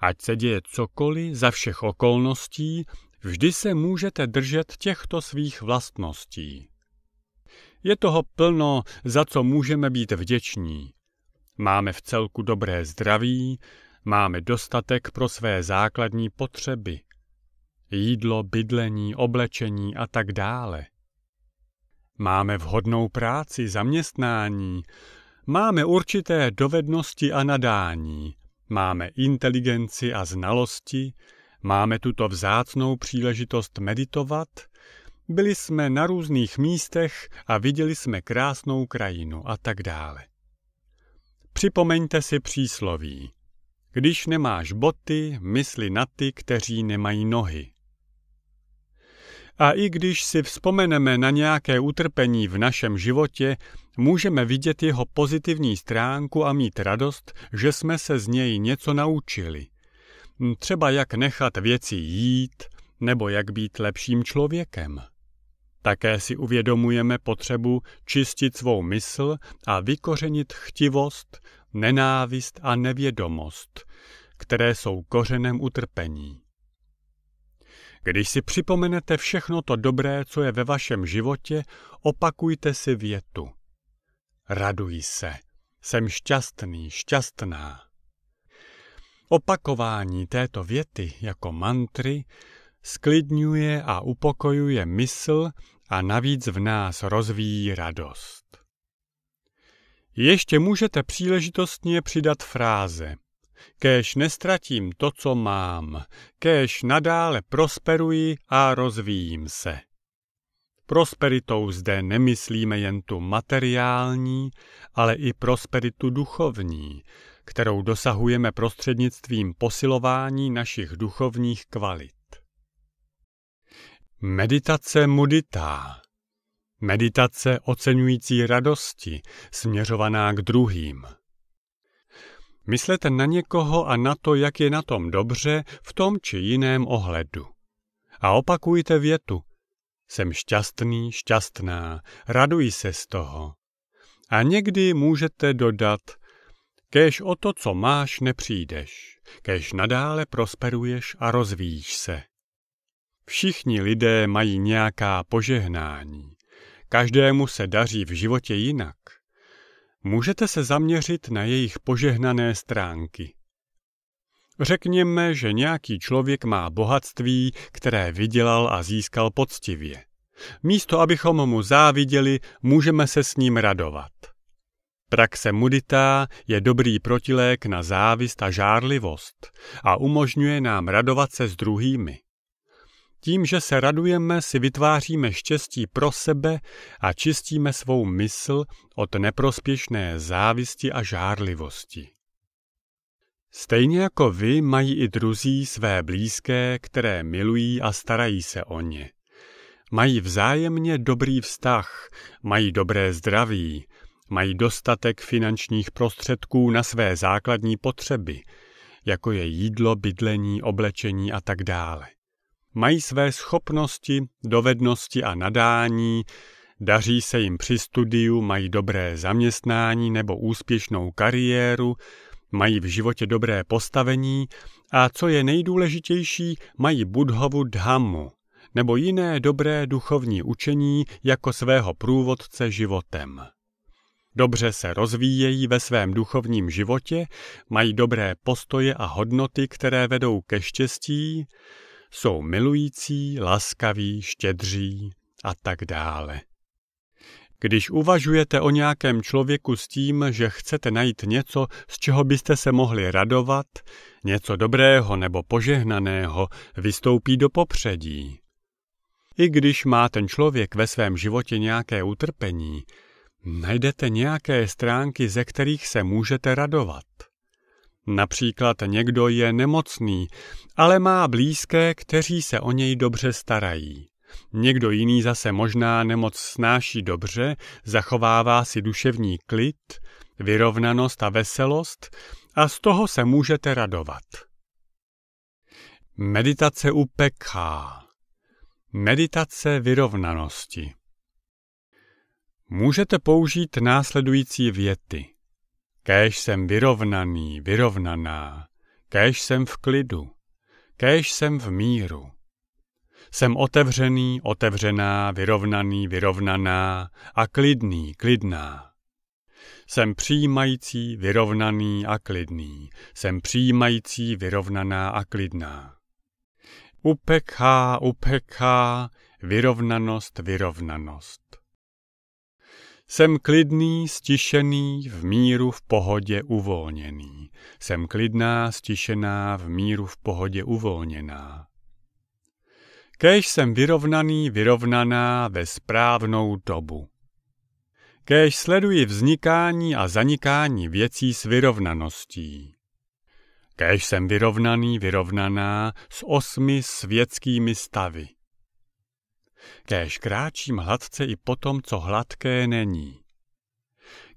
Ať se děje cokoliv za všech okolností, vždy se můžete držet těchto svých vlastností. Je toho plno, za co můžeme být vděční. Máme v celku dobré zdraví, máme dostatek pro své základní potřeby. Jídlo, bydlení, oblečení a tak dále. Máme vhodnou práci, zaměstnání, máme určité dovednosti a nadání, máme inteligenci a znalosti, máme tuto vzácnou příležitost meditovat, byli jsme na různých místech a viděli jsme krásnou krajinu a tak dále. Připomeňte si přísloví. Když nemáš boty, mysli na ty, kteří nemají nohy. A i když si vzpomeneme na nějaké utrpení v našem životě, můžeme vidět jeho pozitivní stránku a mít radost, že jsme se z něj něco naučili. Třeba jak nechat věci jít, nebo jak být lepším člověkem. Také si uvědomujeme potřebu čistit svou mysl a vykořenit chtivost, nenávist a nevědomost, které jsou kořenem utrpení. Když si připomenete všechno to dobré, co je ve vašem životě, opakujte si větu. Raduj se, jsem šťastný, šťastná. Opakování této věty jako mantry sklidňuje a upokojuje mysl a navíc v nás rozvíjí radost. Ještě můžete příležitostně přidat fráze Kéž nestratím to, co mám, kéž nadále prosperuji a rozvíjím se. Prosperitou zde nemyslíme jen tu materiální, ale i prosperitu duchovní, kterou dosahujeme prostřednictvím posilování našich duchovních kvalit. Meditace muditá. Meditace oceňující radosti, směřovaná k druhým. Myslete na někoho a na to, jak je na tom dobře v tom či jiném ohledu. A opakujte větu. Jsem šťastný, šťastná, raduj se z toho. A někdy můžete dodat, kež o to, co máš, nepřijdeš, kež nadále prosperuješ a rozvíjíš se. Všichni lidé mají nějaká požehnání. Každému se daří v životě jinak. Můžete se zaměřit na jejich požehnané stránky. Řekněme, že nějaký člověk má bohatství, které vydělal a získal poctivě. Místo, abychom mu záviděli, můžeme se s ním radovat. Praxe mudita je dobrý protilék na závist a žárlivost a umožňuje nám radovat se s druhými. Tím, že se radujeme, si vytváříme štěstí pro sebe a čistíme svou mysl od neprospěšné závisti a žárlivosti. Stejně jako vy mají i druzí své blízké, které milují a starají se o ně. Mají vzájemně dobrý vztah, mají dobré zdraví, mají dostatek finančních prostředků na své základní potřeby, jako je jídlo, bydlení, oblečení a tak dále mají své schopnosti, dovednosti a nadání, daří se jim při studiu, mají dobré zaměstnání nebo úspěšnou kariéru, mají v životě dobré postavení a co je nejdůležitější, mají budhovu dhammu, nebo jiné dobré duchovní učení jako svého průvodce životem. Dobře se rozvíjejí ve svém duchovním životě, mají dobré postoje a hodnoty, které vedou ke štěstí, jsou milující, laskaví, štědří a tak dále. Když uvažujete o nějakém člověku s tím, že chcete najít něco, z čeho byste se mohli radovat, něco dobrého nebo požehnaného, vystoupí do popředí. I když má ten člověk ve svém životě nějaké utrpení, najdete nějaké stránky, ze kterých se můžete radovat. Například někdo je nemocný, ale má blízké, kteří se o něj dobře starají. Někdo jiný zase možná nemoc snáší dobře, zachovává si duševní klid, vyrovnanost a veselost a z toho se můžete radovat. Meditace u pekha. Meditace vyrovnanosti. Můžete použít následující věty. Kéž jsem vyrovnaný, vyrovnaná, kéž jsem v klidu, kéž jsem v míru. Jsem otevřený, otevřená, vyrovnaný, vyrovnaná a klidný, klidná. Jsem přijímající, vyrovnaný a klidný. Jsem přijímající, vyrovnaná a klidná. Upekha, upekha, vyrovnanost, vyrovnanost. Jsem klidný, stišený, v míru, v pohodě, uvolněný. Jsem klidná, stišená, v míru, v pohodě, uvolněná. Kéž jsem vyrovnaný, vyrovnaná ve správnou dobu. Kéž sleduji vznikání a zanikání věcí s vyrovnaností. Kéž jsem vyrovnaný, vyrovnaná s osmi světskými stavy. Kéž kráčím hladce i po tom, co hladké není.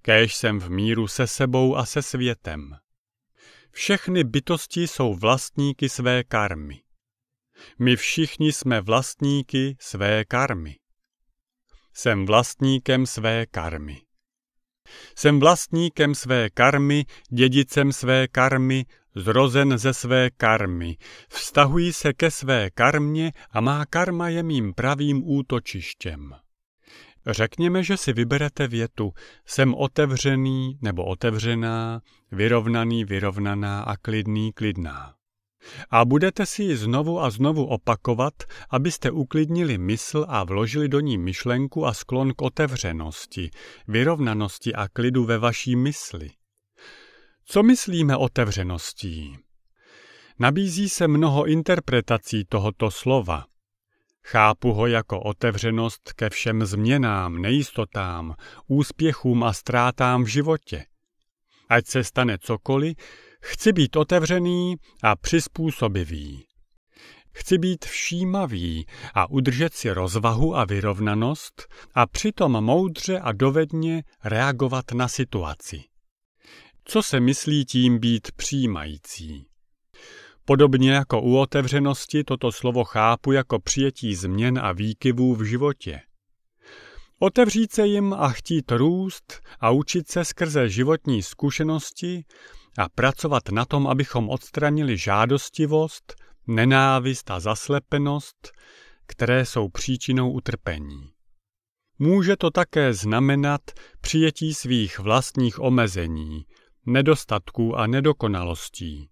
Kéž jsem v míru se sebou a se světem. Všechny bytosti jsou vlastníky své karmy. My všichni jsme vlastníky své karmy. Jsem vlastníkem své karmy. Jsem vlastníkem své karmy, dědicem své karmy, zrozen ze své karmy. Vztahují se ke své karmě a má karma je mým pravým útočištěm. Řekněme, že si vyberete větu jsem otevřený nebo otevřená, vyrovnaný, vyrovnaná a klidný, klidná. A budete si ji znovu a znovu opakovat, abyste uklidnili mysl a vložili do ní myšlenku a sklon k otevřenosti, vyrovnanosti a klidu ve vaší mysli. Co myslíme otevřeností? Nabízí se mnoho interpretací tohoto slova. Chápu ho jako otevřenost ke všem změnám, nejistotám, úspěchům a ztrátám v životě. Ať se stane cokoliv, chci být otevřený a přizpůsobivý. Chci být všímavý a udržet si rozvahu a vyrovnanost a přitom moudře a dovedně reagovat na situaci. Co se myslí tím být přijímající? Podobně jako u otevřenosti toto slovo chápu jako přijetí změn a výkyvů v životě. Otevřít se jim a chtít růst a učit se skrze životní zkušenosti a pracovat na tom, abychom odstranili žádostivost, nenávist a zaslepenost, které jsou příčinou utrpení. Může to také znamenat přijetí svých vlastních omezení, nedostatků a nedokonalostí.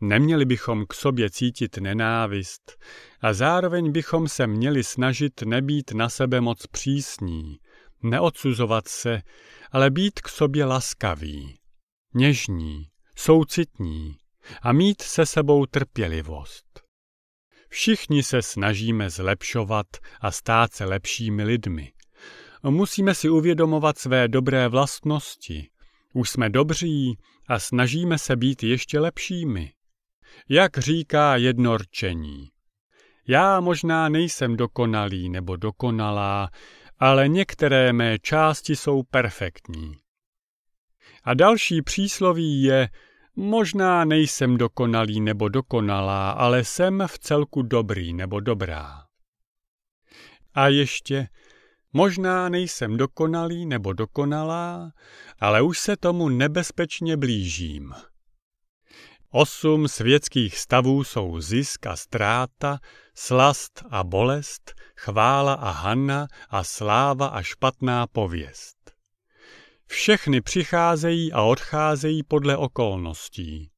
Neměli bychom k sobě cítit nenávist a zároveň bychom se měli snažit nebýt na sebe moc přísní, neodsuzovat se, ale být k sobě laskaví, něžní, soucitní a mít se sebou trpělivost. Všichni se snažíme zlepšovat a stát se lepšími lidmi. Musíme si uvědomovat své dobré vlastnosti. Už jsme dobří a snažíme se být ještě lepšími. Jak říká jednorčení. Já možná nejsem dokonalý nebo dokonalá, ale některé mé části jsou perfektní. A další přísloví je, možná nejsem dokonalý nebo dokonalá, ale jsem v celku dobrý nebo dobrá. A ještě, možná nejsem dokonalý nebo dokonalá, ale už se tomu nebezpečně blížím. Osm světských stavů jsou zisk a ztráta, slast a bolest, chvála a hanna a sláva a špatná pověst. Všechny přicházejí a odcházejí podle okolností.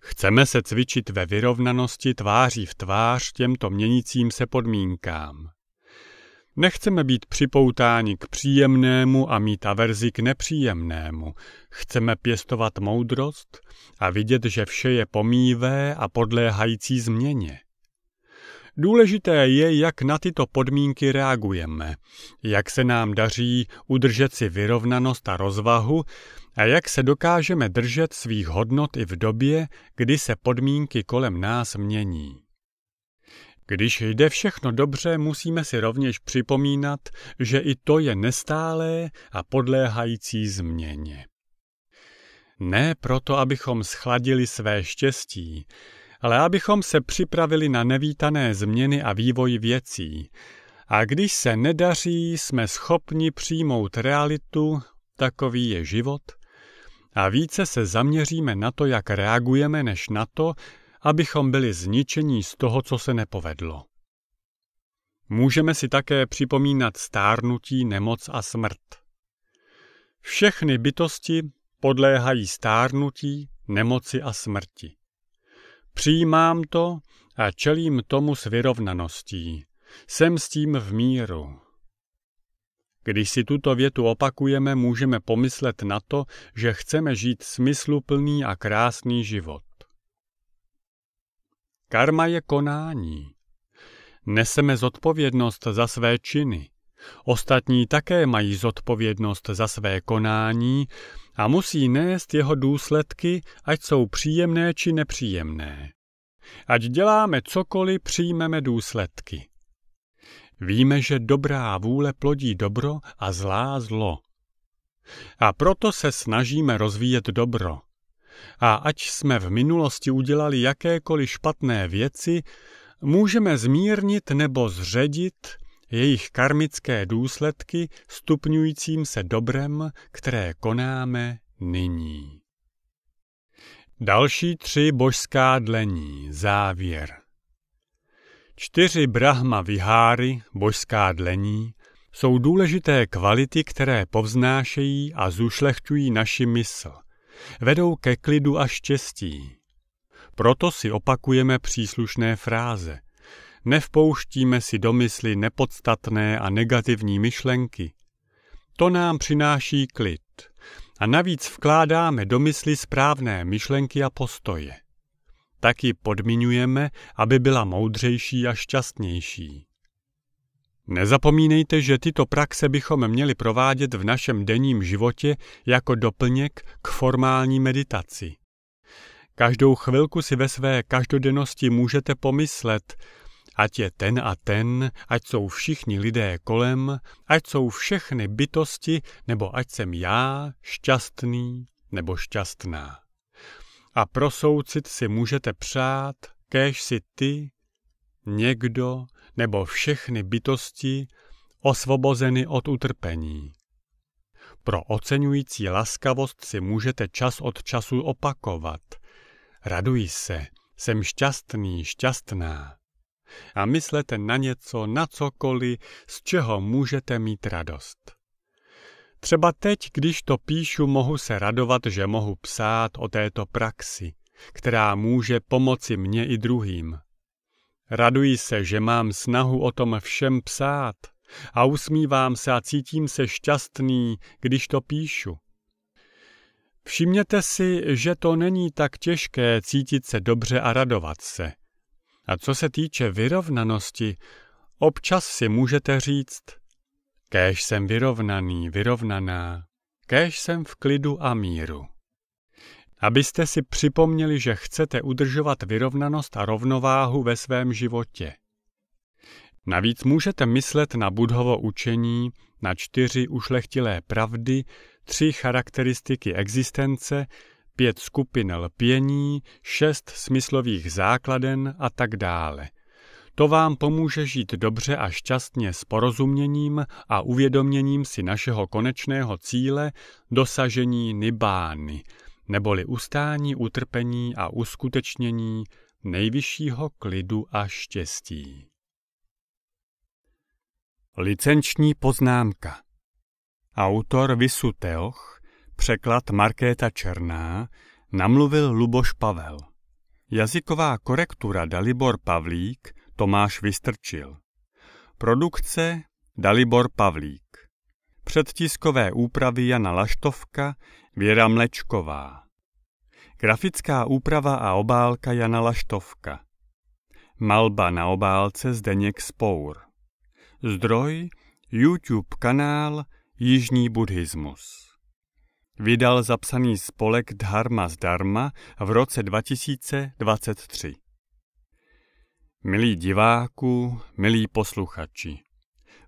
Chceme se cvičit ve vyrovnanosti tváří v tvář těmto měnícím se podmínkám. Nechceme být připoutáni k příjemnému a mít averzi k nepříjemnému. Chceme pěstovat moudrost a vidět, že vše je pomívé a podléhající změně. Důležité je, jak na tyto podmínky reagujeme, jak se nám daří udržet si vyrovnanost a rozvahu a jak se dokážeme držet svých hodnot i v době, kdy se podmínky kolem nás mění. Když jde všechno dobře, musíme si rovněž připomínat, že i to je nestálé a podléhající změně. Ne proto, abychom schladili své štěstí, ale abychom se připravili na nevítané změny a vývoj věcí. A když se nedaří, jsme schopni přijmout realitu, takový je život, a více se zaměříme na to, jak reagujeme, než na to, abychom byli zničení z toho, co se nepovedlo. Můžeme si také připomínat stárnutí, nemoc a smrt. Všechny bytosti podléhají stárnutí, nemoci a smrti. Přijímám to a čelím tomu s vyrovnaností. Jsem s tím v míru. Když si tuto větu opakujeme, můžeme pomyslet na to, že chceme žít smysluplný a krásný život. Karma je konání. Neseme zodpovědnost za své činy. Ostatní také mají zodpovědnost za své konání a musí nést jeho důsledky, ať jsou příjemné či nepříjemné. Ať děláme cokoliv, přijmeme důsledky. Víme, že dobrá vůle plodí dobro a zlá zlo. A proto se snažíme rozvíjet dobro. A ať jsme v minulosti udělali jakékoliv špatné věci, můžeme zmírnit nebo zředit jejich karmické důsledky stupňujícím se dobrem, které konáme nyní. Další tři božská dlení, závěr. Čtyři Brahma viháry, božská dlení, jsou důležité kvality, které povznášejí a zušlechťují naši mysl. Vedou ke klidu a štěstí. Proto si opakujeme příslušné fráze. Nevpouštíme si do mysli nepodstatné a negativní myšlenky. To nám přináší klid. A navíc vkládáme do mysli správné myšlenky a postoje. Taky podmiňujeme, aby byla moudřejší a šťastnější. Nezapomínejte, že tyto praxe bychom měli provádět v našem denním životě jako doplněk k formální meditaci. Každou chvilku si ve své každodennosti můžete pomyslet, ať je ten a ten, ať jsou všichni lidé kolem, ať jsou všechny bytosti, nebo ať jsem já šťastný nebo šťastná. A pro soucit si můžete přát, kéž si ty, někdo nebo všechny bytosti osvobozeny od utrpení. Pro oceňující laskavost si můžete čas od času opakovat. Raduj se, jsem šťastný, šťastná. A myslete na něco, na cokoliv, z čeho můžete mít radost. Třeba teď, když to píšu, mohu se radovat, že mohu psát o této praxi, která může pomoci mně i druhým. Raduji se, že mám snahu o tom všem psát a usmívám se a cítím se šťastný, když to píšu. Všimněte si, že to není tak těžké cítit se dobře a radovat se. A co se týče vyrovnanosti, občas si můžete říct, kéž jsem vyrovnaný, vyrovnaná, kéž jsem v klidu a míru abyste si připomněli, že chcete udržovat vyrovnanost a rovnováhu ve svém životě. Navíc můžete myslet na budhovo učení, na čtyři ušlechtilé pravdy, tři charakteristiky existence, pět skupin lpění, šest smyslových základen a tak dále. To vám pomůže žít dobře a šťastně s porozuměním a uvědoměním si našeho konečného cíle dosažení nibány – neboli ustání utrpení a uskutečnění nejvyššího klidu a štěstí. Licenční poznámka Autor Visuteoch, překlad Markéta Černá, namluvil Luboš Pavel. Jazyková korektura Dalibor Pavlík, Tomáš Vystrčil. Produkce Dalibor Pavlík. Předtiskové úpravy Jana Laštovka, Věra Mlečková. Grafická úprava a obálka Jana Laštovka. Malba na obálce Zdeněk Spour. Zdroj YouTube kanál Jižní buddhismus. Vydal zapsaný spolek Dharma zdarma v roce 2023. Milí diváku, milí posluchači.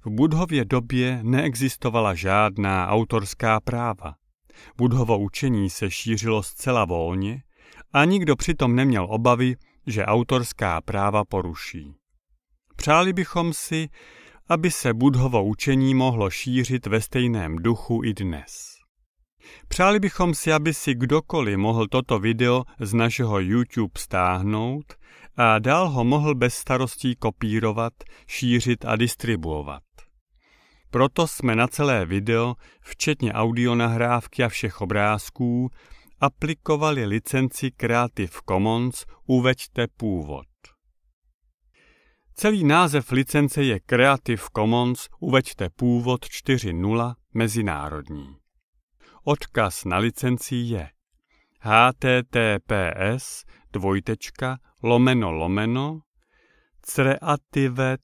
V Budhově době neexistovala žádná autorská práva. Budhovo učení se šířilo zcela volně a nikdo přitom neměl obavy, že autorská práva poruší. Přáli bychom si, aby se Budhovo učení mohlo šířit ve stejném duchu i dnes. Přáli bychom si, aby si kdokoliv mohl toto video z našeho YouTube stáhnout a dál ho mohl bez starostí kopírovat, šířit a distribuovat. Proto jsme na celé video, včetně audionahrávky a všech obrázků, aplikovali licenci Creative Commons Uveďte původ. Celý název licence je Creative Commons Uveďte původ 4.0 mezinárodní. Odkaz na licenci je https dvojtečka lomeno lomeno creative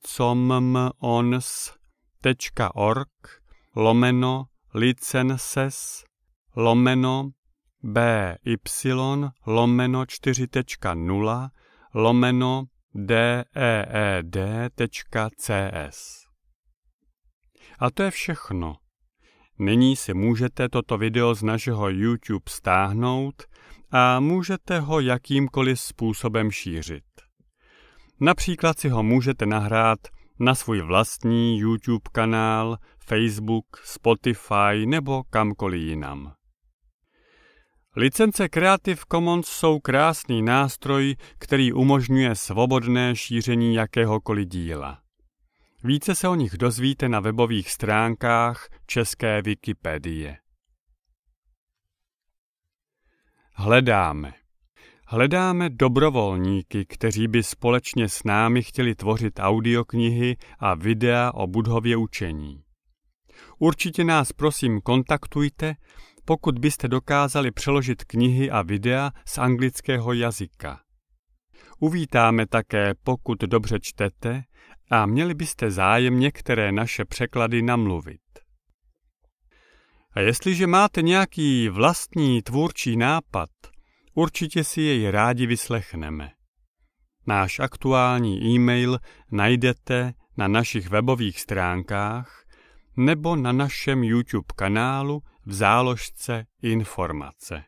www.org lomeno licenses lomeno by lomeno 4.0 lomeno deed.cs. A to je všechno. Nyní si můžete toto video z našeho YouTube stáhnout a můžete ho jakýmkoliv způsobem šířit. Například si ho můžete nahrát na svůj vlastní YouTube kanál, Facebook, Spotify nebo kamkoliv jinam. Licence Creative Commons jsou krásný nástroj, který umožňuje svobodné šíření jakéhokoliv díla. Více se o nich dozvíte na webových stránkách České Wikipedie. Hledáme. Hledáme dobrovolníky, kteří by společně s námi chtěli tvořit audioknihy a videa o Budhově učení. Určitě nás prosím kontaktujte, pokud byste dokázali přeložit knihy a videa z anglického jazyka. Uvítáme také, pokud dobře čtete a měli byste zájem některé naše překlady namluvit. A jestliže máte nějaký vlastní tvůrčí nápad, určitě si jej rádi vyslechneme. Náš aktuální e-mail najdete na našich webových stránkách nebo na našem YouTube kanálu v záložce informace.